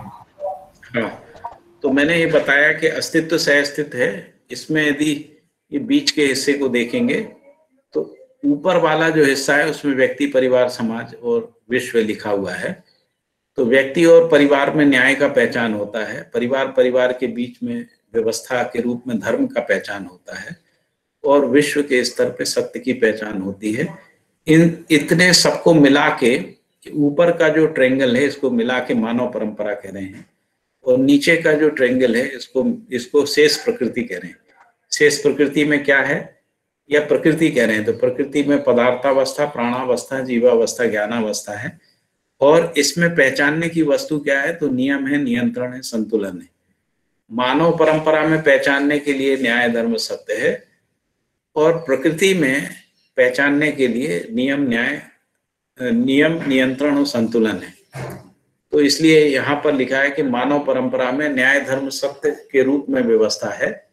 हाँ तो मैंने ये बताया कि अस्तित्व सह अस्तित्व है इसमें यदि ये बीच के हिस्से को देखेंगे तो ऊपर वाला जो हिस्सा है उसमें व्यक्ति परिवार समाज और विश्व लिखा हुआ है। तो व्यक्ति और परिवार में न्याय का पहचान होता है परिवार परिवार के बीच में व्यवस्था के रूप में धर्म का पहचान होता है और विश्व के स्तर पे सत्य की पहचान होती है। इन इतने सबको मिला के ऊपर का जो ट्रेंगल है, इसको मिला के मानव परंपरा कह रहे हैं और नीचे का जो ट्रेंगल है, इसको इसको शेष प्रकृति कह रहे हैं। शेष प्रकृति में क्या है? या प्रकृति कह रहे हैं तो प्रकृति में पदार्थावस्था, प्राणावस्था, जीवावस्था, ज्ञानावस्था है और इसमें पहचानने की वस्तु क्या है? तो नियम है, नियंत्रण है, संतुलन है। मानव परंपरा में पहचानने के लिए न्याय, धर्म, सत्य है और प्रकृति में पहचानने के लिए नियम न्याय नियम नियंत्रण और संतुलन है। तो इसलिए यहाँ पर लिखा है कि मानव परंपरा में न्याय धर्म सत्य के रूप में व्यवस्था है।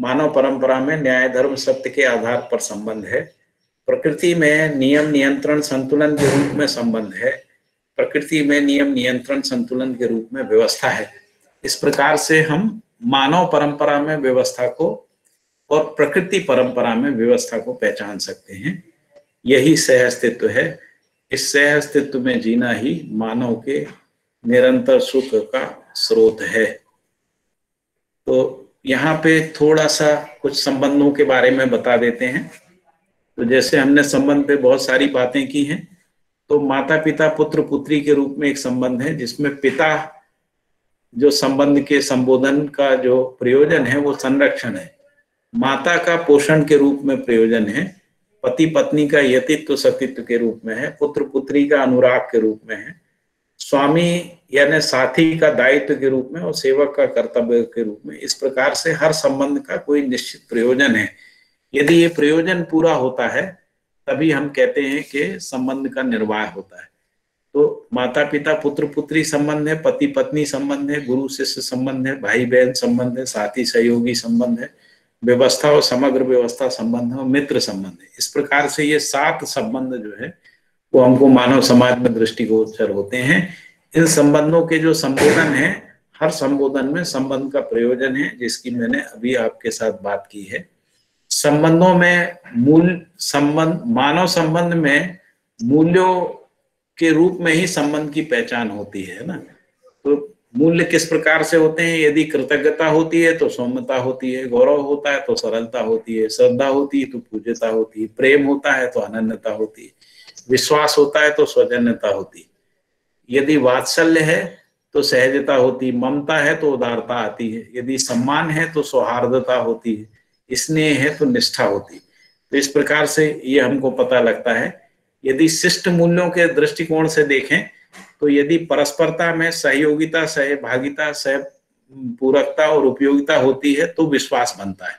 मानव परंपरा में न्याय धर्म सत्य के आधार पर संबंध है। प्रकृति में नियम नियंत्रण संतुलन के रूप में संबंध है। प्रकृति में नियम नियंत्रण संतुलन के रूप में व्यवस्था है। इस प्रकार से हम मानव परंपरा में व्यवस्था को और प्रकृति परंपरा में व्यवस्था को पहचान सकते हैं। यही सह अस्तित्व है। इस सह अस्तित्व में जीना ही मानव के निरंतर सुख का स्रोत है। तो यहाँ पे थोड़ा सा कुछ संबंधों के बारे में बता देते हैं। तो जैसे हमने संबंध पे बहुत सारी बातें की हैं तो माता पिता पुत्र पुत्री के रूप में एक संबंध है, जिसमें पिता जो संबंध के संबोधन का जो प्रयोजन है, वो संरक्षण है। माता का पोषण के रूप में प्रयोजन है, पति पत्नी का यतित्व सतित्व के रूप में है, पुत्र पुत्री का अनुराग के रूप में है, स्वामी यानी साथी का दायित्व के रूप में और सेवक का कर्तव्य के रूप में इस प्रकार से हर संबंध का कोई निश्चित प्रयोजन है। यदि ये प्रयोजन पूरा होता है, तभी हम कहते हैं कि संबंध का निर्वाह होता है। तो माता पिता पुत्र पुत्री संबंध है, पति पत्नी संबंध है, गुरु शिष्य संबंध है, भाई बहन संबंध है, साथी सहयोगी संबंध है व्यवस्था और समग्र व्यवस्था संबंध और मित्र संबंध इस प्रकार से ये सात संबंध जो है, वो हमको मानव समाज में दृष्टिगोचर होते हैं। इन संबंधों के जो संबोधन है, हर संबोधन में संबंध का प्रयोजन है, जिसकी मैंने अभी आपके साथ बात की है। संबंधों में मूल संबंध, मानव संबंध में मूल्यों के रूप में ही संबंध की पहचान होती है ना? तो मूल्य किस प्रकार से होते हैं? यदि कृतज्ञता होती है तो सौम्यता होती है, गौरव होता है तो सरलता होती है, श्रद्धा होती है तो पूज्यता होती है, प्रेम होता है तो अनन्यता होती है, विश्वास होता है तो स्वजन्यता होती है। यदि वात्सल्य है तो सहजता होती ममता है तो उदारता आती है, यदि सम्मान है तो सौहार्दता होती है, स्नेह है तो निष्ठा होती है। तो इस प्रकार से ये हमको पता लगता है। यदि शिष्ट मूल्यों के दृष्टिकोण से देखें तो यदि परस्परता में सहयोगिता, सहभागिता सह पूरकता और उपयोगिता होती है तो विश्वास बनता है।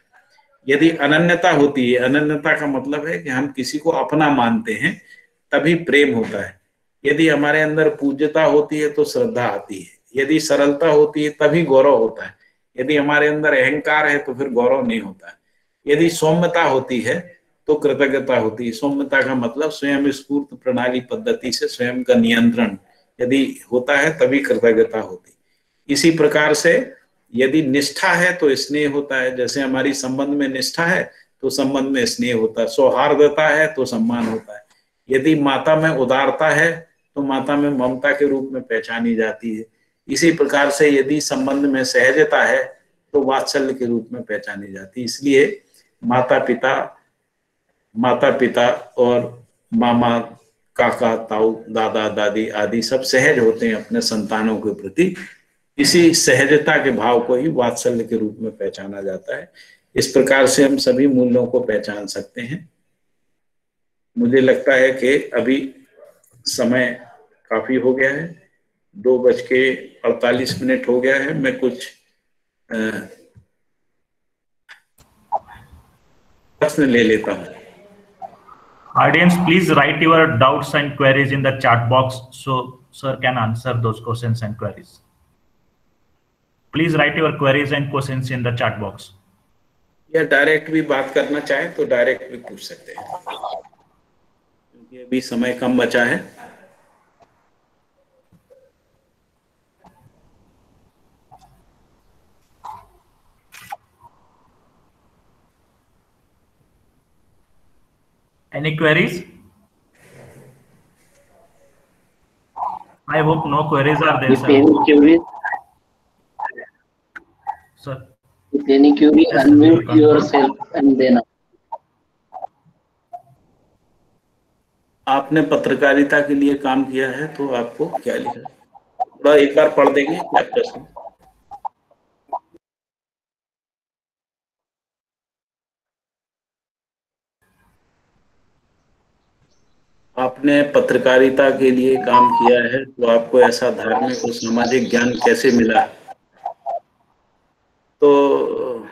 यदि अनन्यता होती है, अनन्यता का मतलब है कि हम किसी को अपना मानते हैं, तभी प्रेम होता है। यदि हमारे अंदर पूज्यता होती है तो श्रद्धा आती है। यदि सरलता होती है, तभी गौरव होता है। यदि हमारे अंदर अहंकार है तो फिर गौरव नहीं होता है। यदि सौम्यता होती है तो कृतज्ञता होती है। सौम्यता का मतलब स्वयं स्फूर्त प्रणाली पद्धति से स्वयं का नियंत्रण यदि होता है तभी कृतज्ञता होती। इसी प्रकार से यदि निष्ठा है तो स्नेह होता है। जैसे हमारी संबंध में निष्ठा है तो संबंध में स्नेह होता है। सौहार्दता है तो सम्मान होता है। यदि माता में उदारता है तो माता में ममता के रूप में पहचानी जाती है। इसी प्रकार से यदि संबंध में सहजता है तो वात्सल्य के रूप में पहचानी जाती है। इसलिए माता पिता माता पिता और मामा काका, ताऊ, दादा, दादी आदि सब सहज होते हैं अपने संतानों के प्रति। इसी सहजता के भाव को ही वात्सल्य के रूप में पहचाना जाता है। इस प्रकार से हम सभी मूल्यों को पहचान सकते हैं। मुझे लगता है कि अभी समय काफ़ी हो गया है। दो बज के अड़तालीस मिनट हो गया है। मैं कुछ प्रश्न ले लेता हूँ। Audience, please write your doubts and queries in the chat box so sir can answer those questions and queries. Please write your queries and questions in the chat box. या डायरेक्ट भी बात करना चाहे तो डायरेक्ट भी पूछ सकते हैं क्योंकि अभी समय कम बचा है Any queries? I hope no queries are there, If sir. any queries, Sir, if any query, Yes, unmute welcome. yourself and then आपने पत्रकारिता के लिए काम किया है तो आपको क्या लिखा है? थोड़ा एक बार पढ़ देंगे क्या प्रश्न आपने पत्रकारिता के लिए काम किया है तो आपको ऐसा धार्मिक और सामाजिक ज्ञान कैसे मिला? तो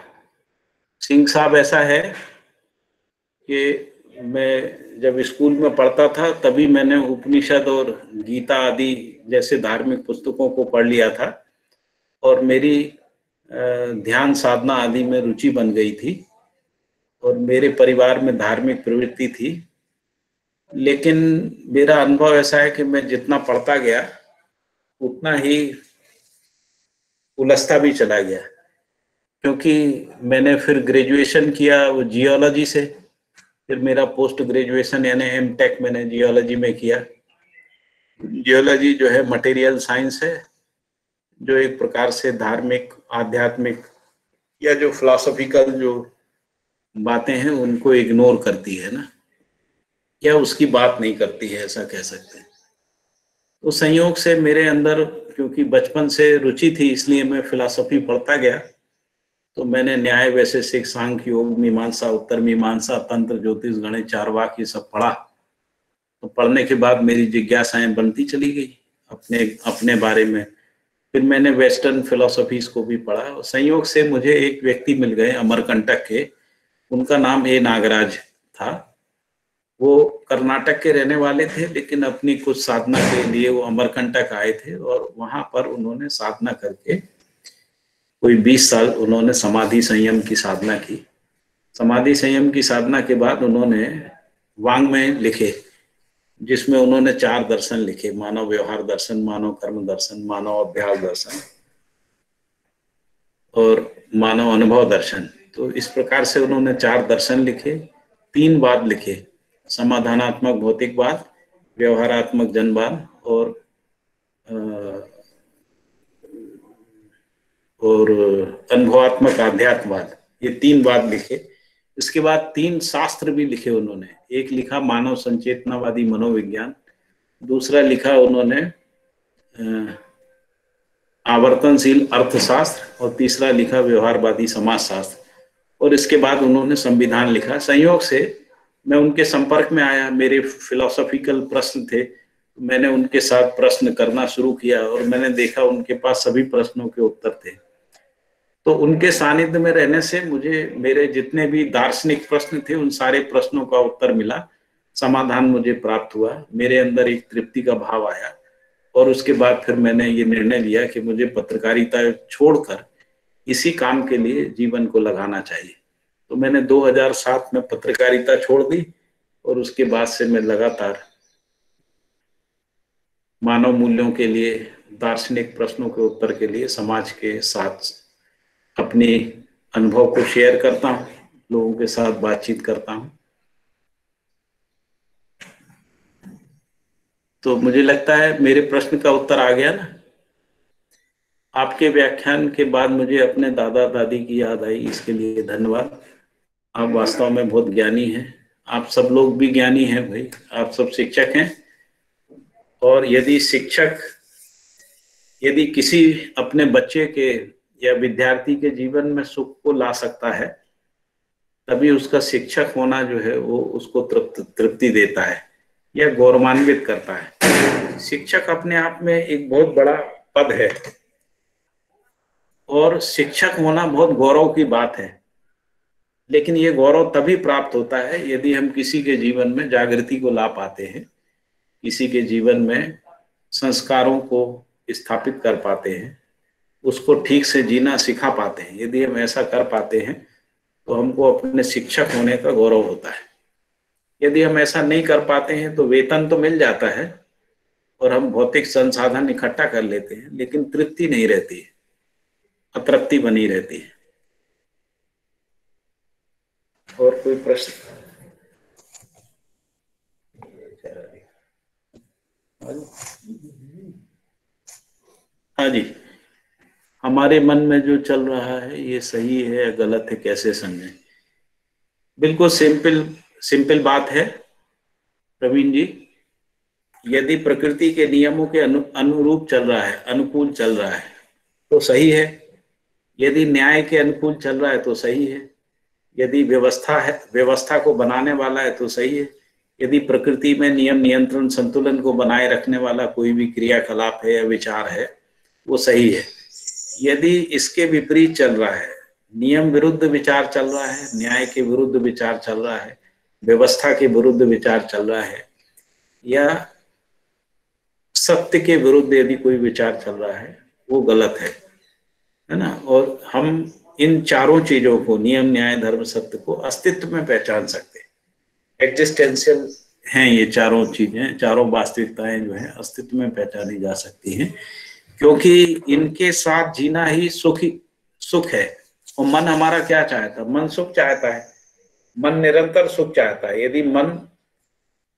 सिंह साहब ऐसा है कि मैं जब स्कूल में पढ़ता था, तभी मैंने उपनिषद और गीता आदि जैसे धार्मिक पुस्तकों को पढ़ लिया था और मेरी ध्यान साधना आदि में रुचि बन गई थी और मेरे परिवार में धार्मिक प्रवृत्ति थी। लेकिन मेरा अनुभव ऐसा है कि मैं जितना पढ़ता गया, उतना ही उलझता भी चला गया। क्योंकि मैंने फिर ग्रेजुएशन किया वो जियोलॉजी से, फिर मेरा पोस्ट ग्रेजुएशन यानी एम टेक मैंने जियोलॉजी में किया। जियोलॉजी जो है मटेरियल साइंस है, जो एक प्रकार से धार्मिक, आध्यात्मिक या जो फिलोसॉफिकल जो बातें हैं, उनको इग्नोर करती है ना। या उसकी बात नहीं करती है, ऐसा कह सकते हैं। तो संयोग से मेरे अंदर, क्योंकि बचपन से रुचि थी, इसलिए मैं फिलासफी पढ़ता गया। तो मैंने न्याय वैशेषिक सांख्य, योग, मीमांसा, उत्तर मीमांसा, तंत्र, ज्योतिष, गणित, चारवाक, ये सब पढ़ा। तो पढ़ने के बाद मेरी जिज्ञासाएँ बनती चली गई अपने अपने बारे में। फिर मैंने वेस्टर्न फिलोसफीज को भी पढ़ा। और संयोग से मुझे एक व्यक्ति मिल गए, अमरकंटक के। उनका नाम ए नागराज था। वो कर्नाटक के रहने वाले थे, लेकिन अपनी कुछ साधना के लिए वो अमरकंटक आए थे और वहाँ पर उन्होंने साधना करके कोई 20 साल उन्होंने समाधि संयम की साधना की। समाधि संयम की साधना के बाद उन्होंने वांग में लिखे, जिसमें उन्होंने चार दर्शन लिखे, मानव व्यवहार दर्शन, मानव कर्म दर्शन, मानव अभ्यास दर्शन और मानव अनुभव दर्शन। तो इस प्रकार से उन्होंने चार दर्शन लिखे, तीन बात लिखे। समाधानात्मक भौतिकवाद व्यवहारात्मक जनवाद और और अनुभवात्मक आध्यात्मवाद। ये तीन बात लिखे। इसके बाद तीन शास्त्र भी लिखे उन्होंने। एक लिखा मानव संचेतनावादी मनोविज्ञान, दूसरा लिखा उन्होंने आवर्तनशील अर्थशास्त्र और तीसरा लिखा व्यवहारवादी समाजशास्त्र। और इसके बाद उन्होंने संविधान लिखा। संयोग से मैं उनके संपर्क में आया, मेरे फिलोसॉफिकल प्रश्न थे। मैंने उनके साथ प्रश्न करना शुरू किया और मैंने देखा उनके पास सभी प्रश्नों के उत्तर थे। तो उनके सानिध्य में रहने से मुझे, मेरे जितने भी दार्शनिक प्रश्न थे, उन सारे प्रश्नों का उत्तर मिला। समाधान मुझे प्राप्त हुआ। मेरे अंदर एक तृप्ति का भाव आया और उसके बाद फिर मैंने ये निर्णय लिया कि मुझे पत्रकारिता छोड़कर इसी काम के लिए जीवन को लगाना चाहिए। तो मैंने 2007 में पत्रकारिता छोड़ दी और उसके बाद से मैं लगातार मानव मूल्यों के लिए, दार्शनिक प्रश्नों के उत्तर के लिए, समाज के साथ अपने अनुभव को शेयर करता हूँ, लोगों के साथ बातचीत करता हूँ। तो मुझे लगता है मेरे प्रश्न का उत्तर आ गया ना। आपके व्याख्यान के बाद मुझे अपने दादा दादी की याद आई, इसके लिए धन्यवाद। आप वास्तव में बहुत ज्ञानी हैं। आप सब लोग भी ज्ञानी हैं भाई। आप सब शिक्षक हैं। और यदि शिक्षक, यदि किसी अपने बच्चे के या विद्यार्थी के जीवन में सुख को ला सकता है, तभी उसका शिक्षक होना जो है वो उसको तृप्त, तृप्ति देता है या गौरवान्वित करता है। शिक्षक अपने आप में एक बहुत बड़ा पद है। और शिक्षक होना बहुत गौरव की बात है। लेकिन ये गौरव तभी प्राप्त होता है यदि हम किसी के जीवन में जागृति को ला पाते हैं, किसी के जीवन में संस्कारों को स्थापित कर पाते हैं, उसको ठीक से जीना सिखा पाते हैं। यदि हम ऐसा कर पाते हैं तो हमको अपने शिक्षक होने का गौरव होता है। यदि हम ऐसा नहीं कर पाते हैं तो वेतन तो मिल जाता है और हम भौतिक संसाधन इकट्ठा कर लेते हैं, लेकिन तृप्ति नहीं रहती है, अतृप्ति बनी रहती है और कोई प्रश्न? हाँ जी। हमारे मन में जो चल रहा है ये सही है या गलत है कैसे समझें? बिल्कुल सिंपल सिंपल बात है प्रवीण जी। यदि प्रकृति के नियमों के अनु, अनुरूप चल रहा है अनुकूल चल रहा है तो सही है। यदि न्याय के अनुकूल चल रहा है तो सही है। यदि व्यवस्था है, व्यवस्था को बनाने वाला है तो सही है। यदि प्रकृति में नियम नियंत्रण संतुलन को बनाए रखने वाला कोई भी क्रियाकलाप है या विचार है, वो सही है। यदि इसके विपरीत चल रहा है, नियम विरुद्ध विचार चल रहा है, न्याय के विरुद्ध विचार चल रहा है, व्यवस्था के विरुद्ध विचार चल रहा है, या सत्य के विरुद्ध यदि कोई विचार चल रहा है, वो गलत है है ना? और हम इन चारों चीज़ों को, नियम, न्याय, धर्म, सत्य को अस्तित्व में पहचान सकते एग्जिस्टेंशियल हैं ये चारों चीज़ें, चारों वास्तविकताएँ जो है, अस्तित्व में पहचानी जा सकती हैं। क्योंकि इनके साथ जीना ही सुख सुख है। और मन हमारा क्या चाहता मन सुख चाहता है। मन निरंतर सुख चाहता है। यदि मन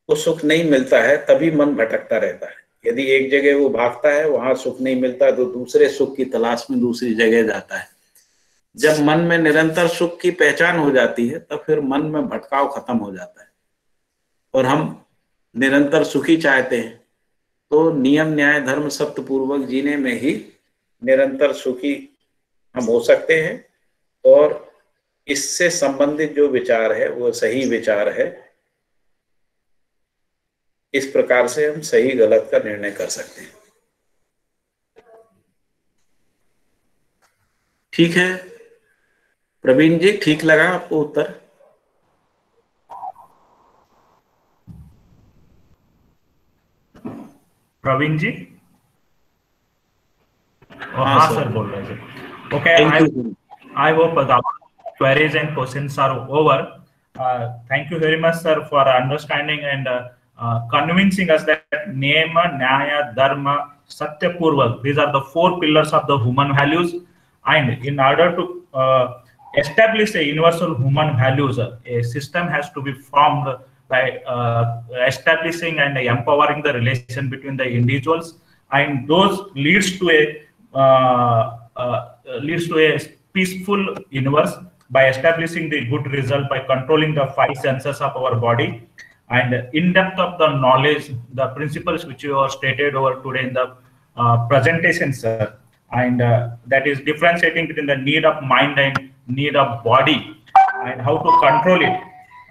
को सुख नहीं मिलता है, तभी मन भटकता रहता है। यदि एक जगह वो भागता है, वहाँ सुख नहीं मिलता तो दूसरे सुख की तलाश में दूसरी जगह जाता है। जब मन में निरंतर सुख की पहचान हो जाती है, तब फिर मन में भटकाव खत्म हो जाता है। और हम निरंतर सुखी चाहते हैं तो नियम, न्याय, धर्म सत्य पूर्वक जीने में ही निरंतर सुखी हम हो सकते हैं। और इससे संबंधित जो विचार है, वो सही विचार है, इस प्रकार से हम सही, गलत का निर्णय कर सकते हैं। ठीक है? प्रवीण जी ठीक लगा आपको उत्तर? प्रवीण जी? हाँ सर। बोल रहे थे। Okay I hope queries and questions are over thank you very much sir for understanding and convincing us that niyam nyay dharma satya purvak these are the four pillars of the human values and in order to establish a universal human values, a system has to be formed by uh, establishing and empowering the relation between the individuals. And those leads to a uh, uh, leads to a peaceful universe by establishing the good result by controlling the five senses of our body. And in depth of the knowledge the principles which you have stated over today in the uh, presentation sir. And uh, that is differentiating between the need of mind and need of body and how to control it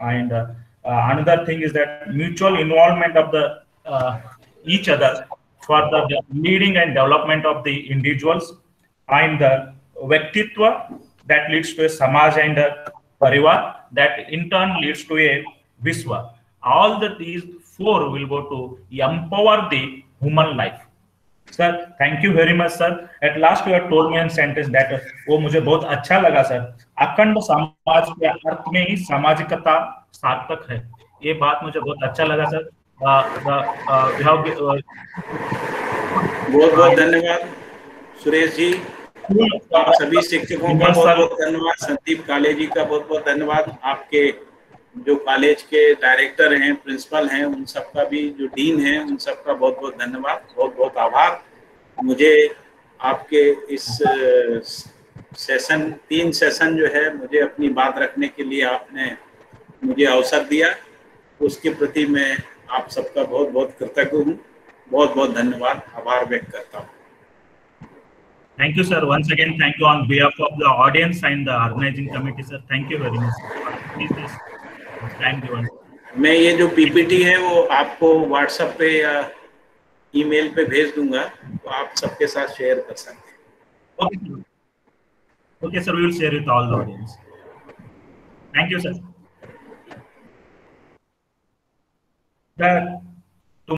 and uh, uh, another thing is that mutual involvement of the uh, each other for the leading and development of the individuals and the Vaktitva that leads to a Samaj and a Parivar that in turn leads to a Viswa. All the these four will go to empower the human life. Sir thank you very much sir at last you told me an sentence that वो मुझे बहुत अच्छा लगा sir अखंड समाज के अर्थ में ही सामाजिकता सार्थक है। ये बात मुझे बहुत अच्छा लगा सर बहुत बहुत धन्यवाद। सुरेश जी सभी शिक्षकों का बहुत बहुत धन्यवाद। संदीप काले जी का बहुत बहुत धन्यवाद। आपके जो कॉलेज के डायरेक्टर हैं प्रिंसिपल हैं उन सबका भी जो डीन है उन सबका बहुत बहुत धन्यवाद बहुत बहुत आभार मुझे आपके इस सेशन तीन सेशन जो है मुझे अपनी बात रखने के लिए आपने मुझे अवसर दिया उसके प्रति मैं आप सबका बहुत बहुत कृतज्ञ हूँ बहुत बहुत धन्यवाद आभार व्यक्त करता हूँ Thank you, sir. Once again, thank you on behalf of the audience and the organizing committee, sir. Thank you very much. Time दिवन मैं ये जो पीपीटी है, वो आपको व्हाट्सएप पे या ईमेल पे भेज दूँगा तो आप सबके साथ शेयर कर सकते हैं। Okay sir we will share with all the audience thank you sir